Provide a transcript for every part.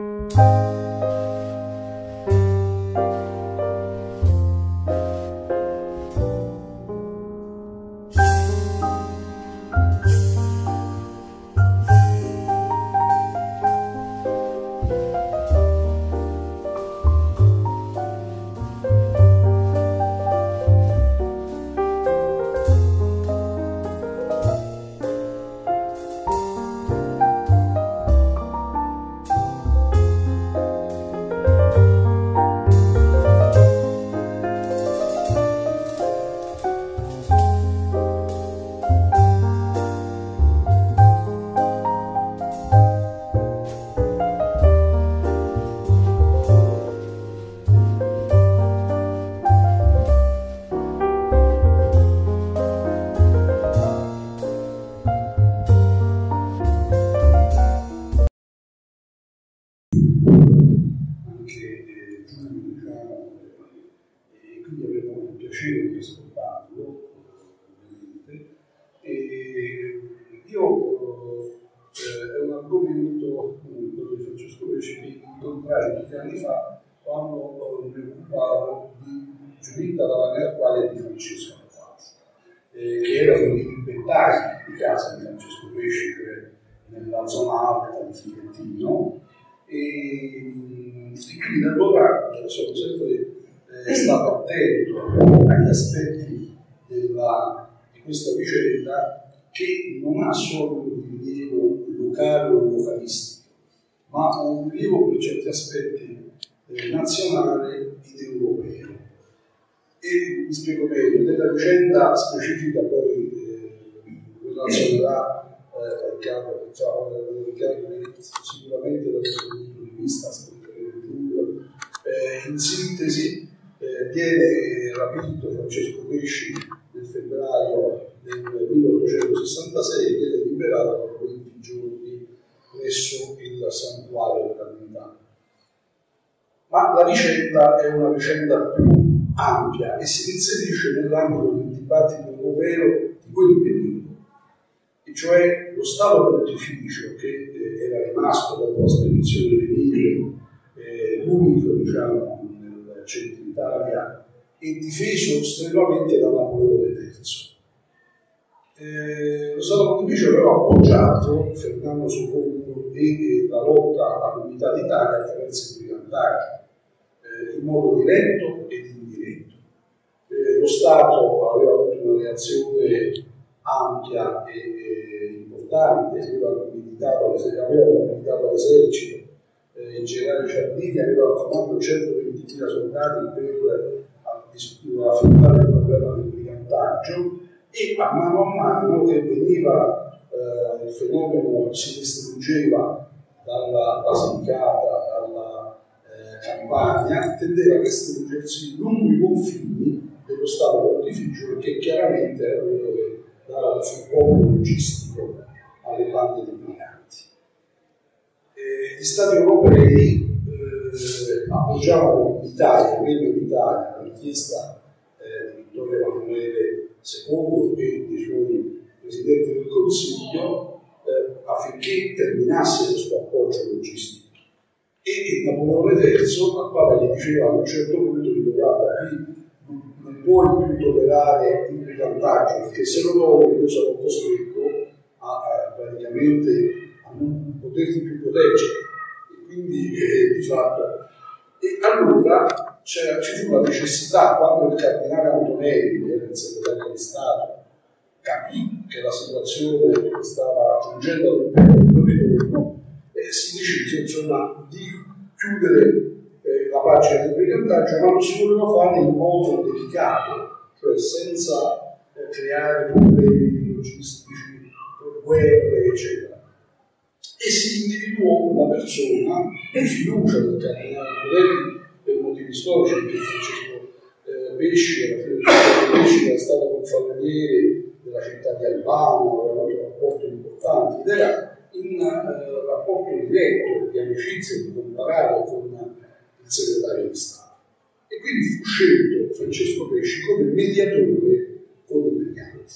vicenda rapito Francesco Pesci nel febbraio del 1866 e viene liberato dopo 20 giorni presso il santuario della divinità. Ma la vicenda è una vicenda più ampia e si inserisce nell'ambito del dibattito europeo di quel periodo, e cioè lo Stato pontificio che eh, era rimasto dopo la spedizione delle Mille, eh, l'unico diciamo, nel centro Italia, e difeso strenuamente da Napoleone III. Eh, lo Stato Pontificio aveva appoggiato Fernando II e la lotta alla comunità d'Italia attraverso il brigantaggio, eh, in modo diretto e lo Stato aveva avuto una reazione ampia e, e importante, aveva mobilitato l'esercito, eh, il generale Ciardini aveva al comando 120.000 soldati per affrontare il problema del brigantaggio e a mano a mano che veniva eh, il fenomeno si distruggeva dalla Basilicata, dalla eh, Campania, tendeva a stringersi lungo i confini dello Stato pontificio perché chiaramente era quello che dava il supporto logistico alle bande dei migranti. gli Stati europei eh, appoggiavano l'Italia, meglio l'Italia, la richiesta eh, di Vittorio Emanuele II e dei suoi presidenti del Consiglio eh, affinché terminasse questo appoggio logistico. E Napoleone III al Papa gli diceva a un certo punto, dico guarda, qui puoi più tollerare il brigantaggio, perché se lo tolleri io sono costretto a, a praticamente a non poterti più proteggere. E quindi eh, di fatto. E allora ci fu la necessità, quando il cardinale Antonelli, che era il segretario di Stato, capì che la situazione stava giungendo ad un punto di ritorno, e si decise insomma di chiudere la pagina del brigantaggio, ma lo si voleva fare in modo dedicato, cioè senza eh, creare problemi logistici, guerre, eccetera. E si individuò una persona di fiducia del cardinale Modelli motivi storici, perché Francesco eh, Pesci figlio di Pesci, era stato confavoriere della città di Albano, aveva avuto rapporti importanti ed era in eh, rapporto diretto di amicizia, di comparare con il segretario di Stato. E quindi fu scelto Francesco Pesci come mediatore con i briganti.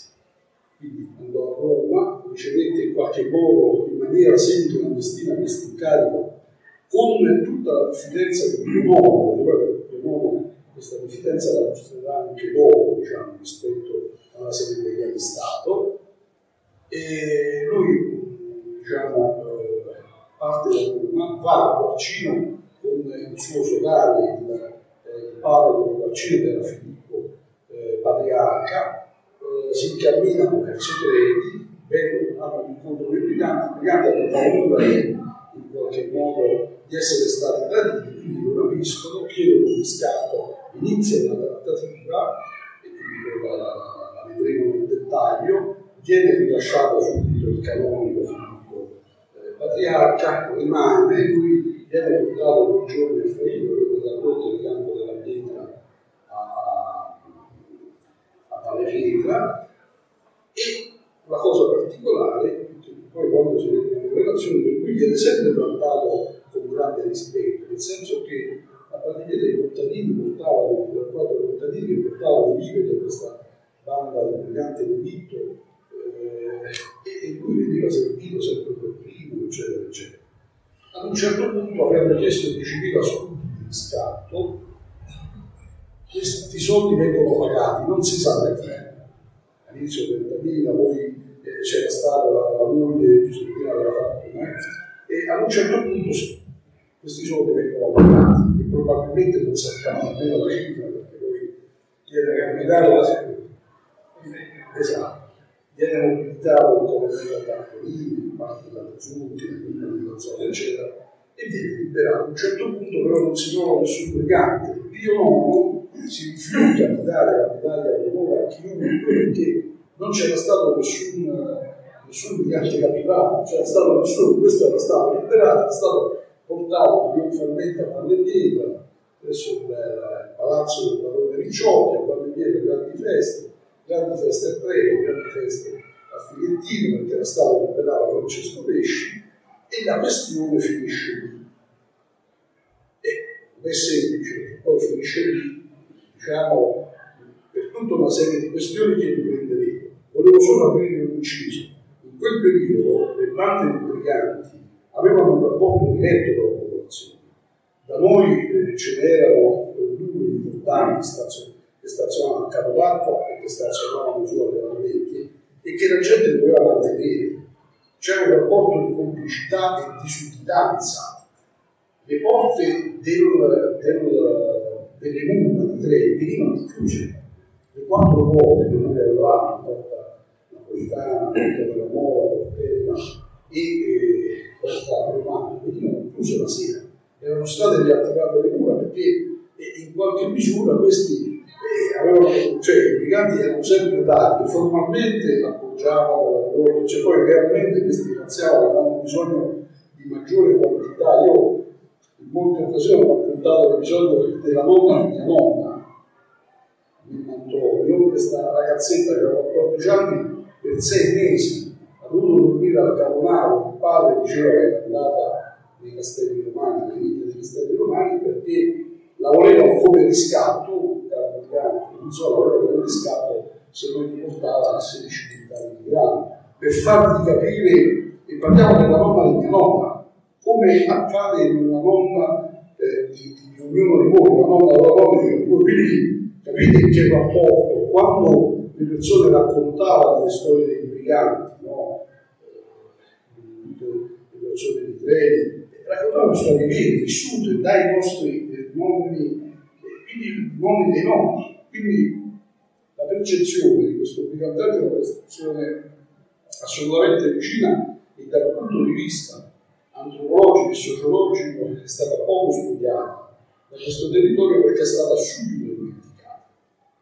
Quindi andò a Roma, ricevette in qualche modo in maniera semi-clandestina questo incarico con tutta la diffidenza di Pionomo, Pionomo questa diffidenza la mostrerà anche dopo, diciamo, rispetto alla segreteria di Stato, e lui, diciamo, eh, parte da Roma, va a Porcino con il suo sodale, il, eh, il parroco di Porcino era Filippo eh, Patriarca, eh, si incamminano verso Tredi, vengono, hanno un incontro con i briganti, briganti hanno paura in qualche modo di essere stati traditi, quindi lo capiscono, chiedono un riscatto, inizia una trattativa, e quindi la, la, la vedremo nel dettaglio, viene rilasciato subito il canonico Filippo eh, Patriarca, rimane, lui viene portato due giorni a Ferino, della corte di campo della pietra a, a Valle e la cosa particolare, poi quando si vede in relazione, per cui viene sempre trattato grande rispetto, nel senso che a partire dei contadini portavano, da quattro contadini che portavano i viveri a questa banda di brigante di Vitto eh, e lui veniva servito sempre per primo, eccetera, eccetera. Ad un certo punto avevano chiesto 10.000 soldi di riscatto, questi soldi vengono pagati, non si sa da chi. All'inizio 30.000, poi eh, c'era stata la, la moglie Giuseppina della Fattima, eh, e ad un certo punto questi soldi vengono pagati e probabilmente non sappiamo nemmeno la cifra perché poi viene capitato la esatto viene mobilitato il colonnello Tarpolini, parte da Giunti, la zona eccetera e viene liberato. A un certo punto però non si trova nessun brigante. Pio IX si rifiuta di dare la medaglia d'onore a chiunque perché non c'era stato nessun, nessun brigante non c'era stato nessuno, questo era stato liberato, è stato portato trionfalmente a Valle Pietra, presso il palazzo del padrone Ricciotti, a Valle Pietra, grandi feste, grandi feste a Prego, grandi feste a Fighiettino, perché era stato liberato Francesco Pesci, e la questione finisce lì. E non è semplice, poi finisce lì, diciamo, per tutta una serie di questioni che riprenderemo. Volevo solo aprire un inciso. In quel periodo le bande di briganti avevano un rapporto diretto con la popolazione. Da noi eh, ce n'erano due importanti che stazionavano a Capodacqua e che stazionavano giù alle Vallecchie e che la gente doveva mantenere. C'era un rapporto di complicità e di sudditanza. Le porte del, del, delle mura di tre venivano chiuse. Le quattro porte che noi avevamo, porta napolitana, porta della nuova, portella e eh, porta romana, venivano chiuse la sera. Erano state riattivate le mura perché eh, in qualche misura questi avevano, cioè i briganti erano sempre dati, formalmente appoggiavano la cioè poi realmente questi razziali avevano bisogno di maggiore quantità. Io in molte occasioni ho raccontato l'episodio della nonna di mia nonna, in Antonio, questa ragazzetta che aveva 14 anni, per sei mesi dovuto dormire al Carbonaro, il padre diceva che era andata nei castelli romani, nei dei castelli romani, perché la volevano come riscatto non so l'ora del riscatto se non gli portava a 16 militari di grado. Per farvi capire, e parliamo della nonna di mia nonna, come accade in una nonna eh, di, di, ognuno di voi, la nonna della nonna di voi, quindi capite che rapporto, quando le persone raccontavano le storie dei briganti, persone di treni, raccontavano storie vere, vissute dai nostri eh, nonni, quindi nonni dei nonni quindi la percezione di questo brigantaggio è una percezione assolutamente vicina e dal punto di vista antropologico e sociologico è stata poco studiata da questo territorio perché è stata subito dimenticata.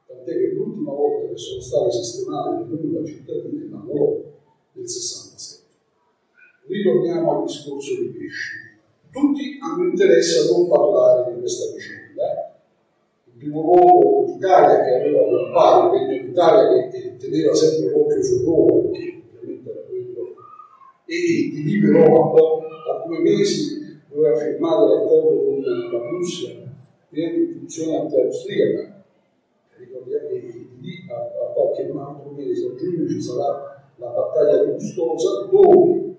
Tant'è che l'ultima volta che sono state sistemate le comunità cittadine l'anno nel 67. Ritorniamo al discorso dei pesci. Tutti hanno interesse a non parlare di questa vicenda primo luogo l'Italia che aveva un pari, quindi l'Italia che teneva sempre l'occhio su Roma, perché ovviamente era quello, e di lì però a due mesi doveva firmare l'accordo con la Russia per l'intuizione anti-austriaca. Ricordiamo che lì a, a qualche altro mese, a giugno, ci sarà la battaglia di Custosa, dove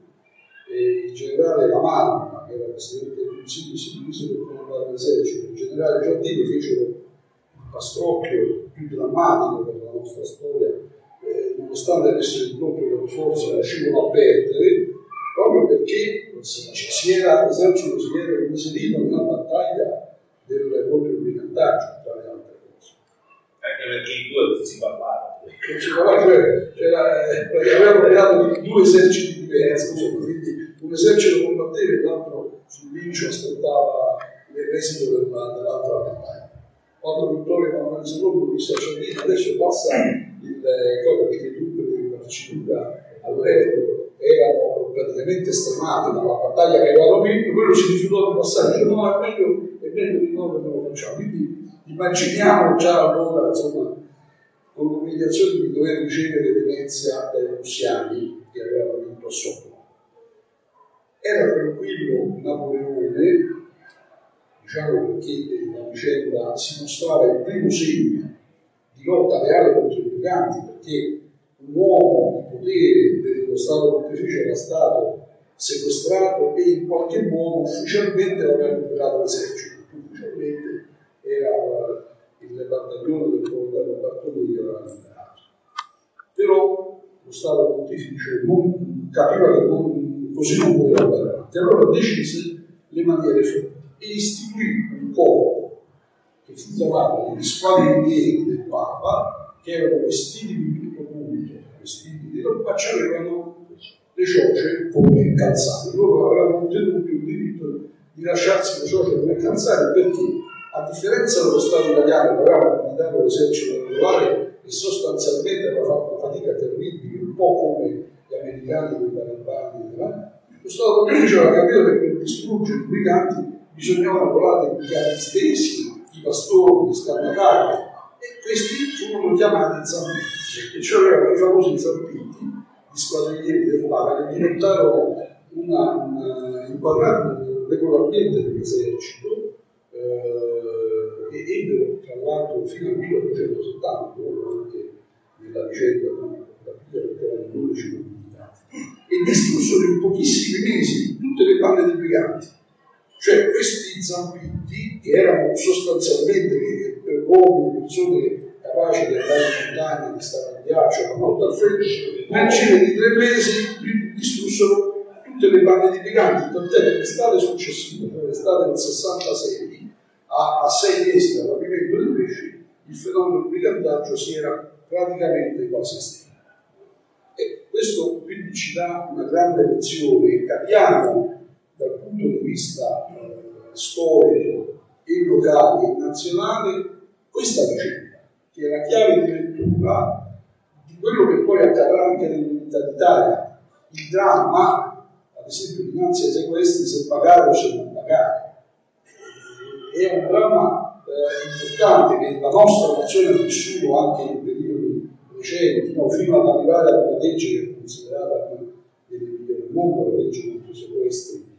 eh, il generale Lamarca, che era presidente del consiglio si divisero per comandare l'esercito. Il generale Giardini fecero il pastrocchio più drammatico per la nostra storia, eh, nonostante avessero il doppio delle forze, riuscivano a perdere, proprio perché si era, l'esercito si era inserito nella battaglia del, contro il brigantaggio, tra le altre cose. Anche perché in due non si parlava. Non si parlava, cioè, c'era, eh, avevano creato due eserciti diversi, insomma, quindi un esercito combatteva e l'altro sul lincio aspettava l'esito della, dell'altra battaglia. Quando Vittorio Emanuele II disse a Cellini adesso passa il cosa perché le truppe dell'arciduca all'estero erano praticamente stremate dalla battaglia che avevano vinto, quello si rifiutò di passare, dice no, è meglio, è meglio di no che non lo facciamo. Quindi immaginiamo già allora, insomma, con l'umiliazione di dover ricevere Venezia dai russiani che avevano vinto a sopra. Era tranquillo Napoleone, diciamo perché la vicenda si mostrava il primo segno di lotta reale contro i briganti, perché un uomo di potere dello Stato pontificio era stato sequestrato e in qualche modo ufficialmente aveva liberato l'esercito, ufficialmente era il battaglione del comandante Bartolini che aveva liberato. Però lo Stato pontificio non capiva che non, così non poteva andare avanti, allora decise le maniere forti e istituì un corpo che fu chiamato gli squadrinieri del Papa, che erano vestiti di tutto punto, vestiti di roba, avevano le cioce come calzati. Loro avevano ottenuto il diritto di lasciarsi le cioce come calzati perché, a differenza dello Stato italiano che aveva mobilitato l'esercito regolare e sostanzialmente aveva fatto fatica terribile, un po' come gli americani con i talebani, lo Stato italiano aveva capito che per distruggere i briganti bisognava volare i briganti stessi, i pastori, gli scannatari, e questi furono chiamati zampiti, perché c'erano i famosi zampiti, gli squadriglieri del Papa, che diventarono una, una, inquadrati regolarmente dell'esercito eh, e ebbero tra l'altro fino al 1870, anche nella vicenda da Pia perché erano 12 comunitati, e distrussero in pochissimi mesi tutte le bande di briganti cioè questi zampiti, che erano sostanzialmente uomini, persone capaci di andare in montagna, di stare al ghiaccio, ma molto al freddo, nel giro di tre mesi distrussero tutte le bande di briganti, tant'è che l'estate successiva, l'estate del 66, a, a sei mesi dal rapimento dei pesci, il fenomeno del brigantaggio si era praticamente quasi estinto. E questo quindi ci dà una grande lezione, capiamo dal punto di vista eh, storico e locale e nazionale questa vicenda, che è la chiave di lettura di quello che poi accadrà anche nell'unità d'Italia. Il dramma, ad esempio, dinanzi ai sequestri, se pagare o se non pagare. È un dramma eh, importante che la nostra nazione ha vissuto anche in periodi recenti, no? fino ad arrivare ad una legge che è considerata una delle del mondo, la legge contro sequestri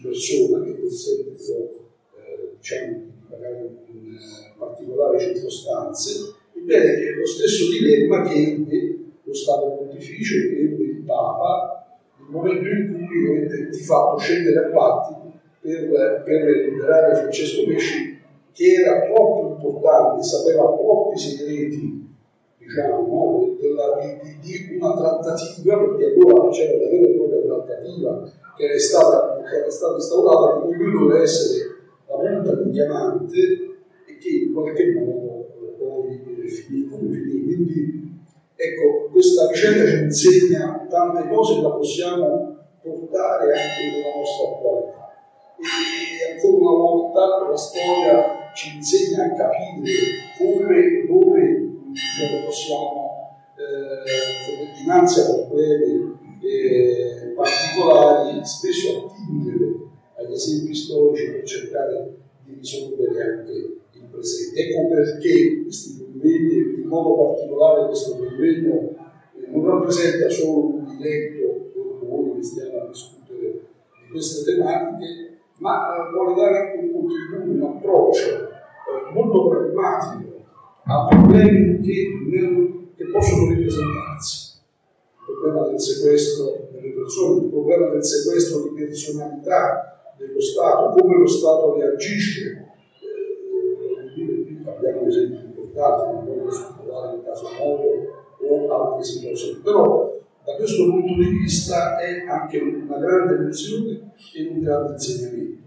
persona che consente eh, diciamo, di pagare in uh, particolari circostanze, ebbene è lo stesso dilemma che ebbe lo Stato Pontificio, che ebbe il Papa, nel momento in cui di fatto scendere a patti per, per liberare Francesco Pesci, che era troppo importante, sapeva troppi segreti diciamo, della, di, di, una trattativa, perché allora c'era una vera e propria trattativa che era stata, che era stata instaurata, per cui doveva essere la punta di diamante e che in qualche modo poi finì come finì. Quindi ecco, questa vicenda ci insegna tante cose che la possiamo portare anche nella nostra attualità. E ancora una volta la storia ci insegna a capire come, dove diciamo, possiamo eh, dinanzi a problemi eh, particolari, spesso attingere agli esempi storici per cercare di risolvere anche il presente. Ecco perché questi convegni, in modo particolare questo convegno, eh, non rappresenta solo un diletto per noi che stiamo a discutere di queste tematiche, ma eh, vuole dare anche un contributo, un approccio eh, molto pragmatico a problemi che, nel, che possono ripresentarsi il problema del sequestro delle persone, il problema del sequestro di personalità dello Stato, come lo Stato reagisce. Eh, abbiamo esempi importanti, non voglio sottolineare il caso Moro o altre situazioni, però da questo punto di vista è anche una grande lezione e un grande insegnamento.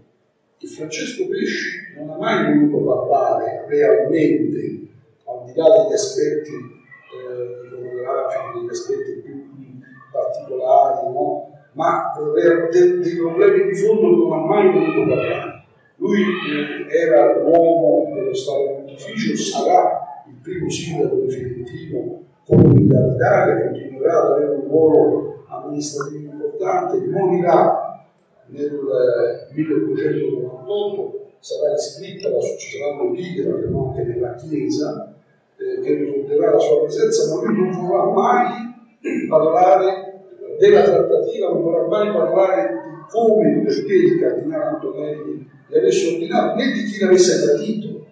Che Francesco Pesci non ha mai voluto parlare realmente, là degli aspetti eh, iconografici, degli aspetti più particolari, no? ma dei, problemi di fondo non ha mai voluto parlare. Lui eh, era l'uomo dello Stato Pontificio, sarà il primo sindaco di Fiorentino comunità d'Italia, continuerà ad avere un ruolo amministrativo importante, morirà nel 1898, eh, sarà iscritta, la succederanno leader anche nella Chiesa, eh, che ricorderà la sua presenza, ma lui non vorrà mai parlare della trattativa, non vorrà mai parlare di come e perché il cardinale Antonelli gli avesse ordinato, né di chi l'avesse tradito,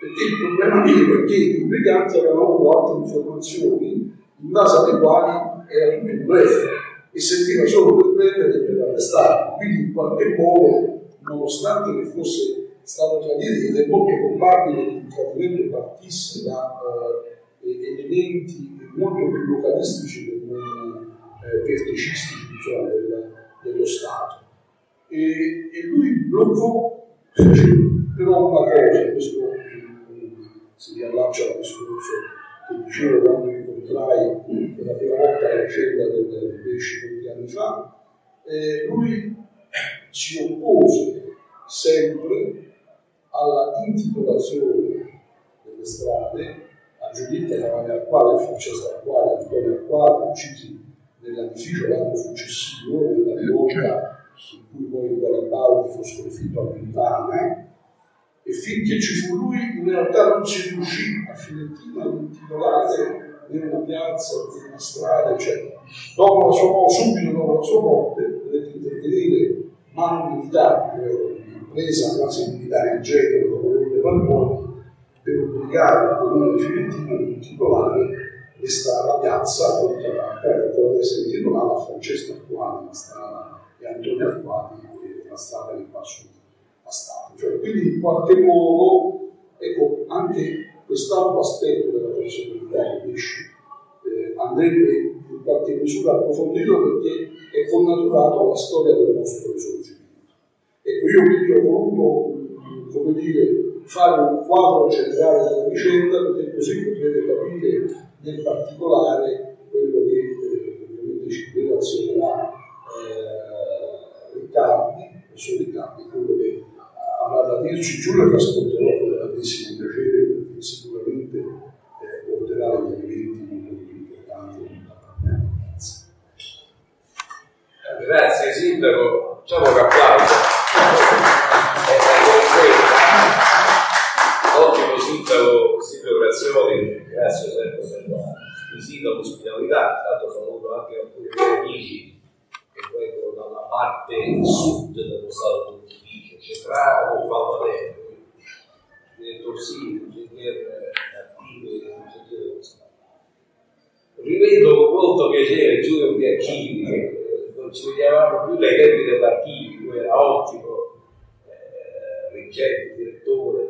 perché il problema vero è che i briganti avevano avuto altre informazioni in base alle quali era tutto un blef e serviva solo per prendere e per arrestare. Quindi in qualche modo, nonostante che fosse stato tradito, ed è molto probabile che il tradimento partisse da uh, elementi molto più localistici che non eh, verticistici diciamo, del, dello Stato. E, e lui bloccò, però una cosa, questo si riallaccia al discorso che dicevo quando incontrai per la prima volta la vicenda del, pesce molti anni fa, eh, lui si oppose sempre alla intitolazione delle strade a Giuditta Cavalli Arquati, a Francesco Arquati, Antonio Arquati, uccisi nell'edificio l'anno successivo, nella rivolta in cui poi Garibaldi fu sconfitto a Montana, e finché ci fu lui in realtà non si riuscì a Firentina ad intitolare né una piazza, né una strada, eccetera. Dopo la sua morte, subito dopo la sua morte, dovette intervenire mano militare, presa quasi militare in genere dopo le Valmoni, per obbligare il comune intitolare le strade, la piazza, che ancora ad essere intitolata a Francesco Arquati, la strada di Antonio Arquati, la strada che va su Stato. Cioè, quindi in qualche modo, ecco, anche quest'altro aspetto della personalità di Pesci eh, andrebbe in qualche misura approfondito perché è connaturato alla storia del nostro risorgimento. Ecco, io quindi ho voluto, come dire, fare un quadro generale della vicenda perché così potrete capire nel particolare quello che eh, ovviamente ci relazionerà eh, Riccardi, il professor Riccardi, quello che avrà da dirci Giulio che ascolterò con grandissimo piacere perché sicuramente eh, porterà degli elementi molto più importanti Grazie. Grazie Sindaco, facciamo un Sindaco Silvio Grazioli, grazie per la visita, l'ospitalità, tanto saluto anche alcuni miei amici che vengono dalla parte sud dello Stato centrale o Valvadere, direttore sì, ingegnere attivo e ingegnere dello Stato. Rivedo con molto piacere Giulio Bianchini, non ci vediamo più dai tempi dell'archivio, era ottimo, eh, reggente, direttore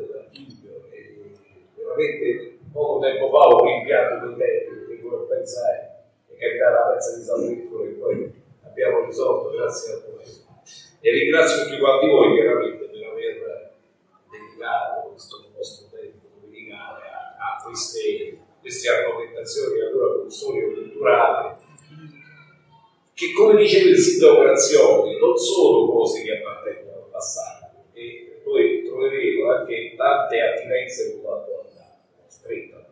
veramente poco tempo fa ho rimpianto quei tempi, perché come pensare, e capitare la pezza di San Piccolo che poi abbiamo risolto grazie a voi e ringrazio tutti quanti voi chiaramente per aver dedicato questo vostro tempo domenicale a, a queste, queste argomentazioni di natura storico-culturale che come diceva il sindaco Grazioni non sono cose che appartengono al passato e poi troveremo anche tante attinenze con l'attualità stretta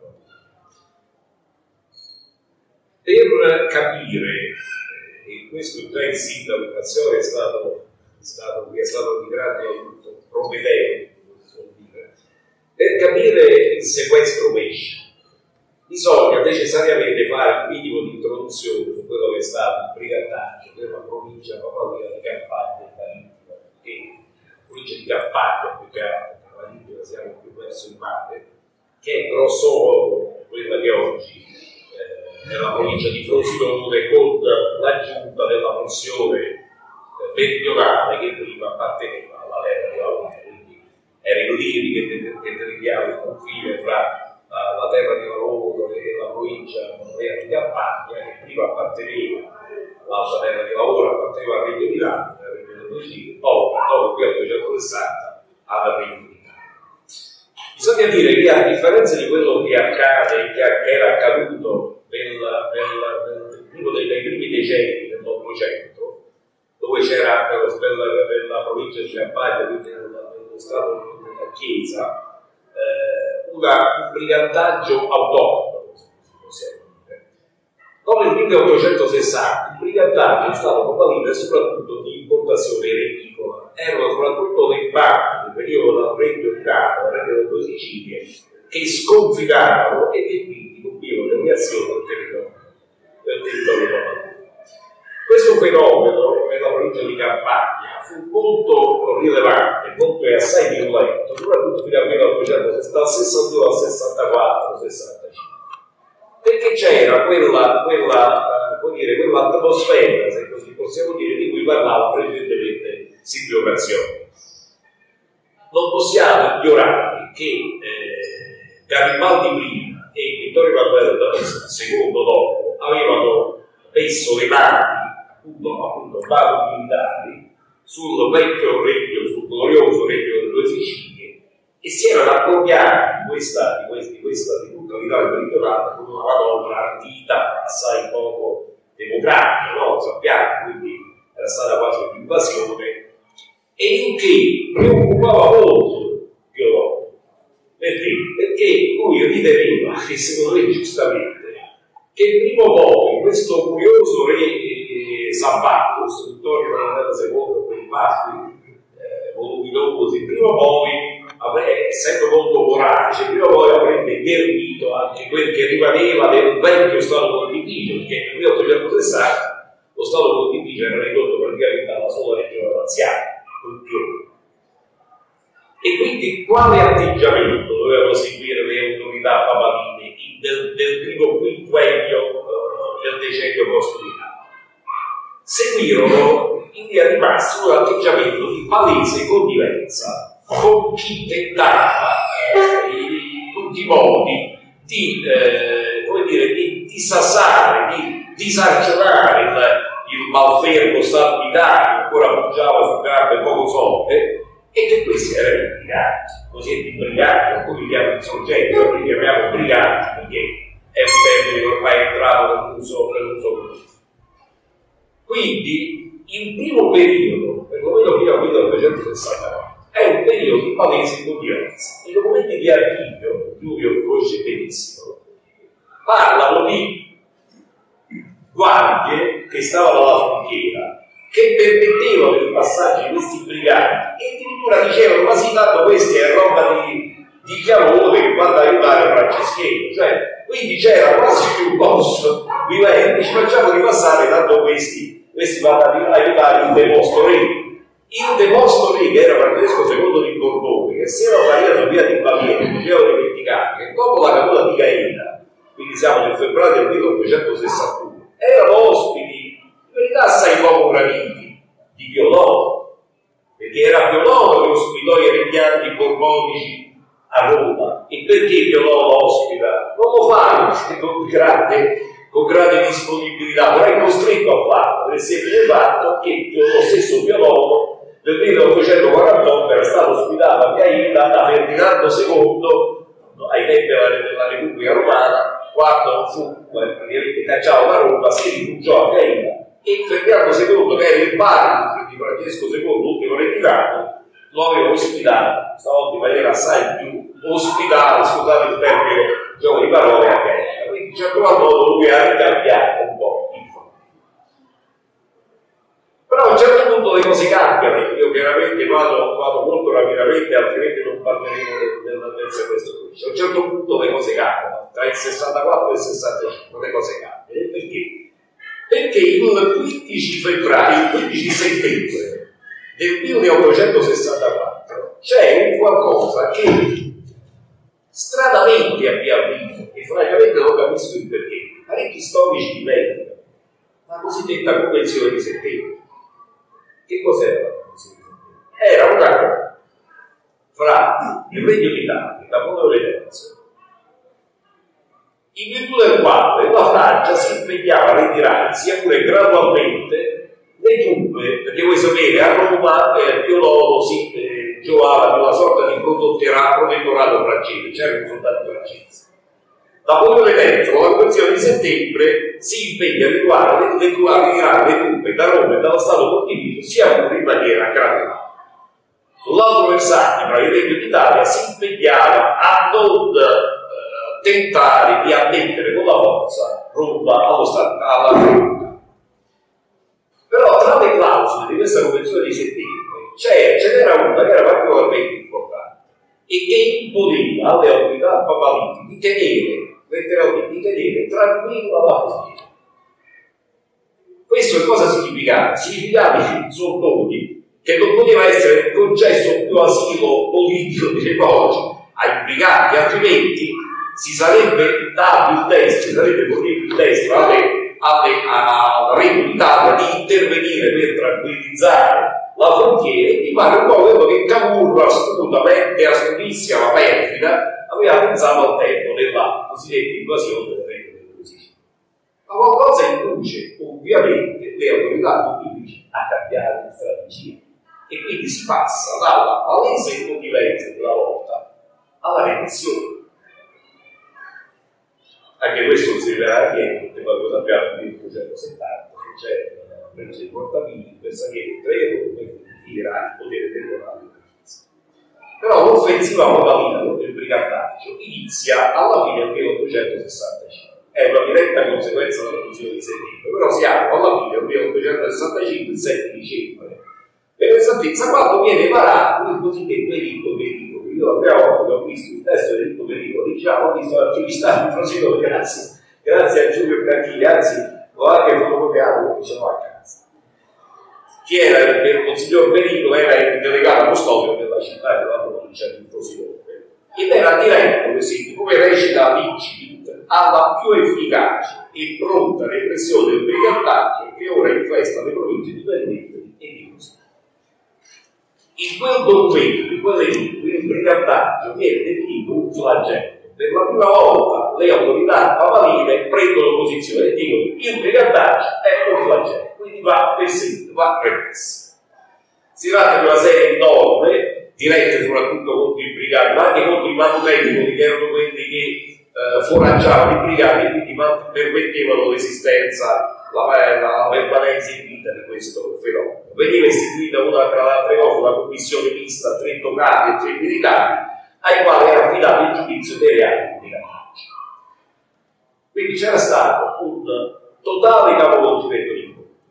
per capire e questo già il sindaco Grazioni è stato stato, che è stato di grande aiuto, prometeutico, per capire il sequestro pesce. Bisogna necessariamente fare un minimo di introduzione su quello che è stato il brigantaggio della provincia papalina di Campania e che provincia di Campania più che altro, perché la Libia siamo più verso il mare, che è grosso modo quella che oggi eh, nella provincia di Frosinone con l'aggiunta della porzione meridionale che prima apparteneva alla terra di Lavoro, quindi era il Liri che, che il confine fra uh, la terra di lavoro e la provincia di Campania, che prima apparteneva all'altra terra di lavoro, apparteneva al Regno di Landa, al Regno del Brasile, poi dopo 1860 al Regno di Bisogna dire che a differenza di quello che accade, che, era accaduto nel, nel, nel, nei primi decenni dell'Ottocento, dove c'era nella provincia di Campania, quindi nello stato della Chiesa, eh, una, un brigantaggio autonomo, Dopo il 1860 il brigantaggio è stato combattuto soprattutto di importazione reticola, erano soprattutto le banche del periodo del Regno Capo, del Regno delle Sicilie, che sconfinavano e che quindi compivano le reazioni del territorio, del territorio questo fenomeno nella provincia di Campania fu molto rilevante, molto e assai violento, soprattutto fino al 1960, dal 62 al 64, 65. Perché c'era quella, quella, dire, quell'atmosfera, se così possiamo dire, di cui parlava precedentemente Silvio Grazioni. Non possiamo ignorare che eh, Garibaldi prima e Vittorio Barbarella secondo dopo avevano messo le mani appunto, appunto vari militari sul vecchio regno, sul glorioso regno delle due Sicilie e si erano appropriati di questa, di questa, di questa l'Italia meridionale con una manovra ardita assai poco democratica, no? Sappiamo, quindi era stata quasi un'invasione e in che preoccupava molto Piolotto. Perché? Perché lui riteneva, e secondo me giustamente, che prima o poi questo curioso re Sabacco, istruttore della seconda quei baffi eh, voluminosi, prima o poi, essendo molto vorace, prima o poi avrebbe invertito anche quel che rimaneva del vecchio Stato pontificio, perché nel 1860 lo Stato pontificio era ridotto praticamente alla sola regione laziale, e quindi quale atteggiamento dovevano seguire le autorità papaline del, del primo quinquennio uh, del decennio post-militare? seguirono in via di massimo l'atteggiamento di palese connivenza con chi tentava eh, in tutti i modi di, eh, come dire, di dissassare, di disarcionare il, malfermo Stato unitario ancora poggiava su gambe poco sotte e che questi erano i briganti, cosiddetti briganti, alcuni chiamano insorgenti, altri chiamiamo briganti perché è un termine ormai entrato nell'uso, politico. Quindi il primo periodo, perlomeno fino al 1964, è un periodo di palese convivenza. I documenti di archivio, Giulio conosce benissimo, parlano di guardie che stavano alla frontiera, che permettevano il passaggio di questi briganti e addirittura dicevano quasi tanto questa è roba di, di chiamone che va ad aiutare Franceschino, cioè quindi c'era quasi più boss viventi, ci facciamo ripassare tanto questi questi vanno ad aiutare il deposto re. Il deposto re, che era Francesco II di Borbone, che si era variato via di Baviera, diceva dimenticare che dopo la caduta di Gaeta, quindi siamo nel febbraio del 1861, erano ospiti, in verità assai poco graditi, di Piolono, perché era Piolono che ospitò i regnanti borbonici a Roma. E perché Piolono ospita? Non lo fa con grande con grande disponibilità, però è costretto a farlo per il semplice fatto che lo stesso biologo nel 1848 era stato ospitato a Gaeta da Ferdinando II ai tempi della Repubblica Romana quando fu praticamente cacciato da Roma si rifugiò a Gaeta e Ferdinando II che era il padre di Francesco II l'ultimo reginato lo aveva ospitato stavolta in maniera assai più ospitale scusate il termine gioco di parole a Gaeta quindi in certo modo lui ha ricambiato un po' il fronte. Però a un certo punto le cose cambiano, io chiaramente vado, vado molto rapidamente, altrimenti non parleremo del, del sequestro qui. A un certo punto le cose cambiano, tra il 64 e il 65 le cose cambiano. Perché? Perché il 15 febbraio, il 15 settembre del 1864 c'è un qualcosa che stranamente abbiamo visto, e francamente non capisco il perché, parecchi storici diventano la cosiddetta convenzione di settembre. Che cos'era la Convenzione di? Era un accordo fra il Regno d'Italia Napoleone III in virtù del quale la Francia si impegnava a ritirare sia pure gradualmente le truppe, perché voi sapete a Roma eh, Pio IX si eh, giovava di una sorta di protettorato francese, c'erano soldati francesi. Napoleone III, con la convenzione di settembre, si impegna a ritirare le, ritirare le truppe da Roma e dallo Stato Pontificio, sia pure in maniera graduale. Sull'altro versante, tra il Regno d'Italia, si impegnava a non tentare di ammettere con la forza Roma allo Stato, alla. Però tra le clausole di questa convenzione di settembre ce n'era una che era particolarmente importante e che imponeva alle autorità papali di tenere, letteralmente, di tenere tranquilla la frontiera. Questo cosa significava? Significava soldati che non poteva essere concesso più asilo politico di oggi ai briganti, altrimenti si sarebbe dato il testo, si sarebbe fornito il testo alle, alle, al Regno di intervenire per tranquillizzare la frontiera e di fare un po' quello che Cavour, astutamente, astutissima, ma perfida, aveva pensato al tempo della cosiddetta invasione del Regno delle Sicilia. Ma qualcosa induce ovviamente le autorità pontificie a cambiare strategia e quindi si passa dalla palese convivenza di una volta alla reazione anche questo non si rivelerà niente, poi lo sappiamo nel 1870, che c'è una legge di portamini, pensa che tre Rome finirà il potere temporale Però l'offensiva moravina contro il brigantaggio inizia alla fine del 1865. È una diretta conseguenza della funzione di settembre, però siamo alla fine del 1865, il 7 dicembre. Per esattezza, quando viene varato il cosiddetto editto pericolo io la prima volta che ho visto il testo del ritmo pericolo, diciamo, ho visto l'archivista di Frosinone, grazie, grazie a Giulio Branchini, anzi l'ho anche ce l'ho a casa. Chi era il consigliere Pericolo era il delegato custodio della città della provincia di Frosinone ed era diretto, così, come recita l'Incipit, alla più efficace e pronta repressione del brigantaggio che ora infesta le province di Veneto e di Frosinone in quel documento, in quell'editto, il brigantaggio viene definito un flagello. Per la prima volta le autorità papaline prendono posizione e dicono che il brigantaggio è un flagello, quindi va perseguito, va represso. Si tratta di una serie di norme dirette soprattutto contro i brigati, ma anche contro i manutenti, che erano quelli che eh, foraggiavano i brigati e quindi permettevano l'esistenza la, la permanenza in vita di questo fenomeno. Veniva istituita una tra le altre cose una commissione mista a tre tocati e tre militari ai quali era affidato il giudizio dei reati Caracci. Quindi c'era stato un totale capovolgimento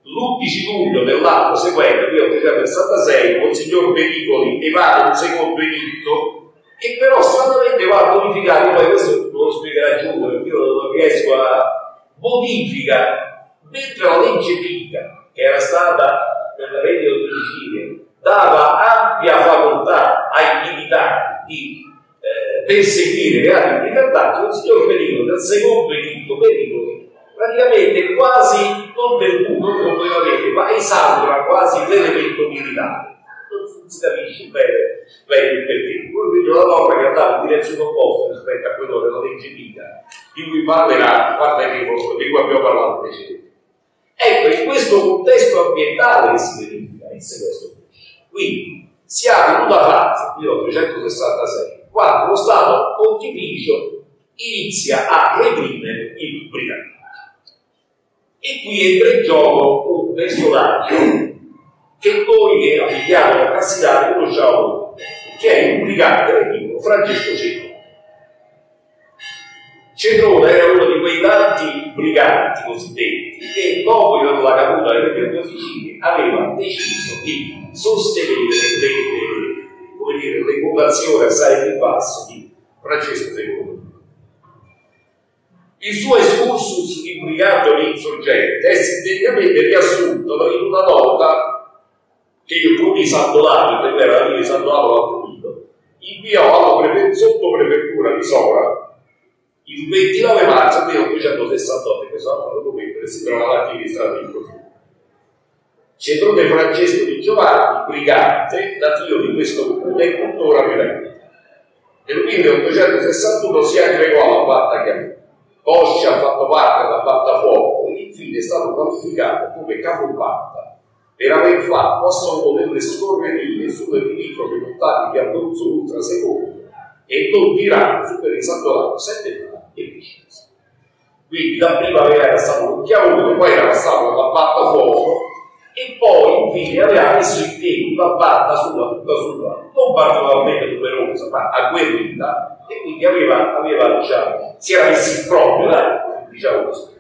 L'11 luglio dell'anno seguente, 1866, Monsignor Pericoli evade un secondo editto che però stranamente va a modificare, poi questo lo spiegherà Giulio perché io non riesco a modifica mentre la legge Pica, che era stata nella rete Sicilia, dava ampia facoltà ai militari di eh, perseguire reati di brigantaggio, il signor Pericolo del secondo editto Pericolo praticamente quasi, tutto, non completamente, ma esaura quasi l'elemento militare. Non si capisce bene, bene il perché. Quindi una norma che andava in direzione opposta rispetto a quello della legge Pica, di cui parlerà, parleremo, di cui abbiamo parlato precedentemente. Ecco, in questo contesto ambientale che si verifica il sequestro Quindi siamo in una fase, 1866, quando lo Stato pontificio inizia a reprimere il brigantaggio. E qui entra in gioco un personaggio che noi abitiamo a Cassidale conosciamo che è il brigante rettimo Francesco Cetto. Cetrone era uno di quei tanti briganti cosiddetti che dopo la caduta delle due Sicilie aveva deciso di sostenere le, come dire, l'evocazione assai più basso di Francesco II. Il suo excursus di brigante insorgente è sinteticamente riassunto in una nota che il Santolani, che era la di Santolano al Punito, inviò alla prefe- sottoprefettura di Sora il 29 marzo 1868, questo altro documento che si trova alla fine di profumo. Cetrone Francesco di Giovanni, brigante, natio di questo comune e tuttora vivente. Nel 1861 si aggregò alla Batta Oscia ha fatto parte della Battafuoco e infine è stato qualificato come capobatta per aver fatto a solo delle scorrerie sulle limitrofe montagne di Abruzzo Ultra Secondo e non di Rano su per il Sant'Olato Settemana e Vicenza. Quindi da prima era stato un chiavone, poi era passato alla Battafuoco e poi infine aveva messo in piedi una banda sulla, sulla non particolarmente numerosa ma agguerrita e quindi aveva, aveva diciamo, si era messo in proprio, diciamo così.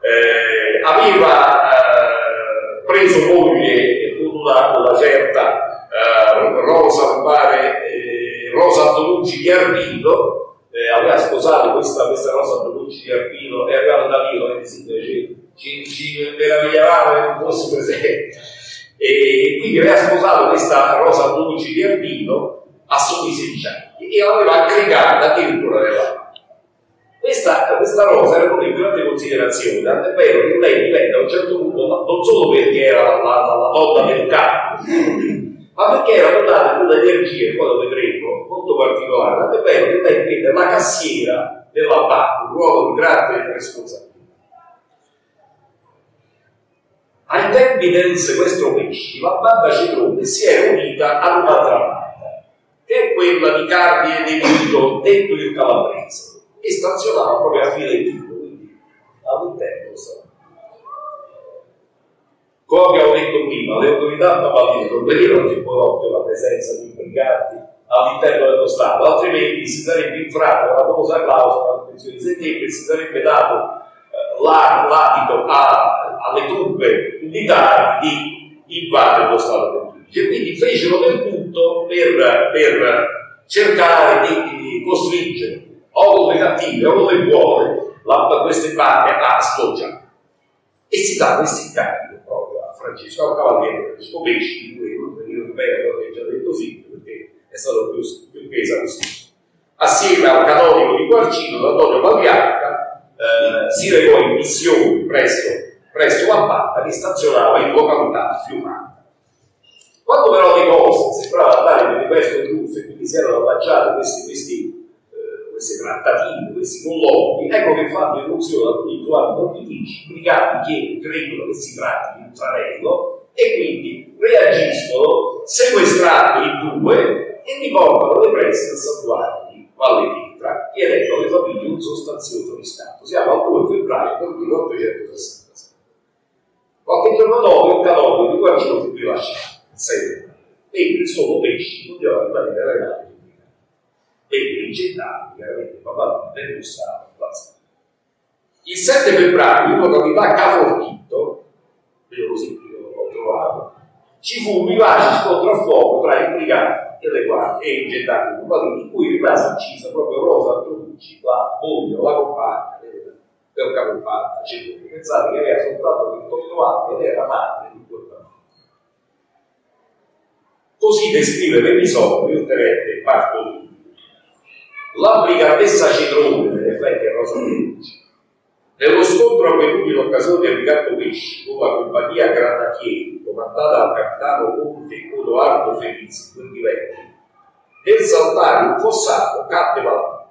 Eh, aveva eh, preso moglie con una, una certa eh, Rosa, pare, eh, Rosa Antonucci di Arvino, eh, aveva sposato questa, questa Rosa Antonucci di Arvino e aveva da lì, come si ci, ci meravigliavamo che non fosse presente. E quindi aveva sposato questa Rosa Antonucci di Arvino a soli 16 anni e l'aveva aggregata addirittura nella questa, questa rosa era proprio in grande considerazione, tant'è vero che lei diventa a un certo punto non solo perché era la, la, la donna del campo, ma perché era dotata di un'energia, poi lo vedremo, molto particolare, tant'è vero che lei diventa la cassiera della banca, un ruolo di grande responsabilità. Ai tempi del sequestro pesci, la banda Cetrone si è unita ad un'altra banda, che è quella di Cardine dei Vito, detto il Calabrese, e stazionava proprio a Filettino, quindi all'interno stava. Come abbiamo detto prima, le autorità navaline non vedevano in buon occhio la presenza di impiegati all'interno dello Stato, altrimenti si sarebbe infratta la famosa clausola della Convenzione di settembre, si sarebbe dato l'adito alle truppe militari di invadere lo Stato pontificio. Quindi fecero del tutto per, per cercare di, di costringere o con le cattive o con le buone la, queste bande a scocciare. E si dà questo incarico proprio a Francesco Cavaliere, Francesco Pesci, di cui non venire bene quello che già detto sì, perché è stato più, più che esaustivo. Assieme al canonico di Guarcino, Antonio Patriarca, eh, si recò in missione presso, presso la Batta che stazionava in località fiumata. Quando però le cose sembravano andare per questo giusto e quindi si erano allacciate questi, questi, eh, queste trattative, questi colloqui, ecco che fanno irruzione alcuni trovati pontifici, brigati che credono che si tratti di un tranello e quindi reagiscono sequestrando i due e riportano le prese del santuario di Valle Pietra chiedendo alle famiglie un sostanzioso riscatto. Siamo al 2 febbraio del 1866. Qualche giorno dopo il canonico di rilasciato, il 6 febbraio, mentre solo pesci potevano rimanere regali e i gettati, chiaramente papà del Stato Il 7 febbraio, in località Caforchitto, vedo così l'ho trovato, ci fu un vivace scontro a fuoco tra i briganti e le guardie e i gettati in cui rimase uccisa proprio Rosa Antonucci, la moglie, la compagna del capopatta Ceducci. Pensate che aveva soltanto 28 anni ed era madre di quel bambino. Così descrive l'episodio, io tenete parto di la brigatessa Citrone, in effetti è Rosa Antonucci, nello scontro avvenuto in occasione del gatto pesci con la compagnia Granatieri, comandata dal capitano Conte Odoardo Felici, quindi vecchi, nel saltare un fossato cadde malato.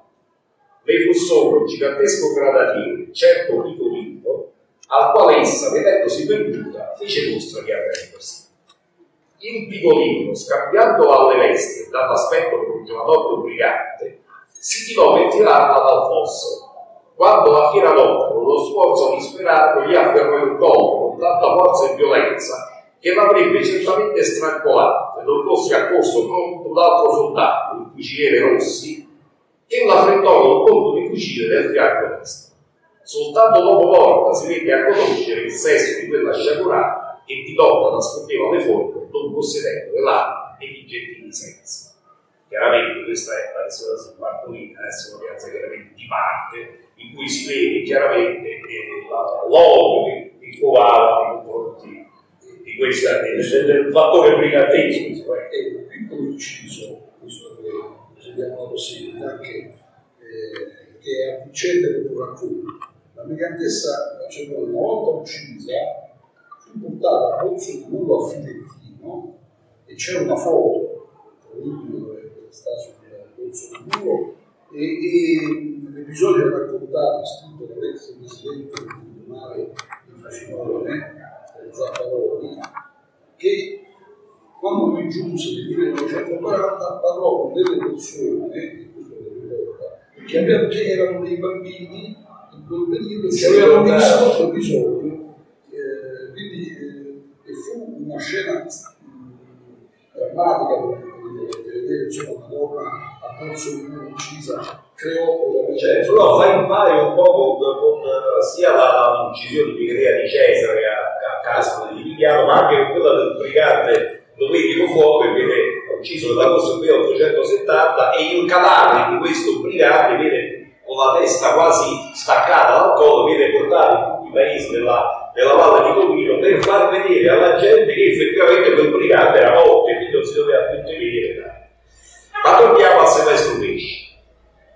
Le fu sopra un gigantesco granatiere, certo piccolino, al quale essa, vedendosi perduta, fece mostra di arrendersi. Il piccolino, scambiando alle vesti e dall'aspetto di un giovanotto brigante, si tirò per tirarla dal fosso, quando la fiera lotta, con lo sforzo disperato, gli afferrò il collo con tanta forza e violenza che l'avrebbe certamente strancolato se non fosse accorso pronto l'altro soldato, il fuciliere Rossi, che l'affrettò con un colpo di fucile nel fianco destro. Soltanto dopo morta si vede a conoscere il sesso di quella sciagurata che di donna nascondeva le forme non possedendo l'arma e i gentili sensi. Chiaramente questa è la risonanza partorita, adesso è una piazza chiaramente di parte, in cui si vede chiaramente l'odio che, covava nei confronti di questa, del, del fattore brigantesco. E un piccolo inciso, questo che se abbiamo la possibilità, che, eh, che è avvicenda del tuo racconto. La brigantessa, una volta uccisa, fu portata a Pozzo di Muro a Filettino e c'è una foto, dove sta sul Muro, e, e l'episodio raccontato, scritto dall'ex presidente del Tribunale di Frosinone, Zapparoni, che quando lui giunse nel 1940 parlò con delle persone, questo lo ricorda, che erano dei bambini in quel periodo che avevano vissuto bisogno, eh, quindi eh, fu una scena drammatica per vedere insomma una donna a corso di uccisa creò cioè, però fa in pari un po' con, con sia l'uccisione di Crea di Cesare a, a casa di Liviano ma anche quella del brigante Domenico Fuoco che viene ucciso nell'agosto 1870 e il cadavere di questo brigante viene con la testa quasi staccata dal collo, viene portato in tutti i paesi della, della valle di Comino per far vedere alla gente che effettivamente quel brigante era morto e quindi non si doveva più temere. Ma torniamo al semestre pesci.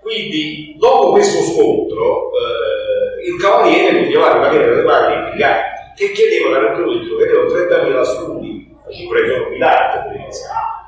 Quindi, dopo questo scontro, eh, il cavaliere continuava a rimanere nelle mani dei briganti che chiedevano a ragione di avevano 30.000 scudi, cifra esorbitante per iniziare.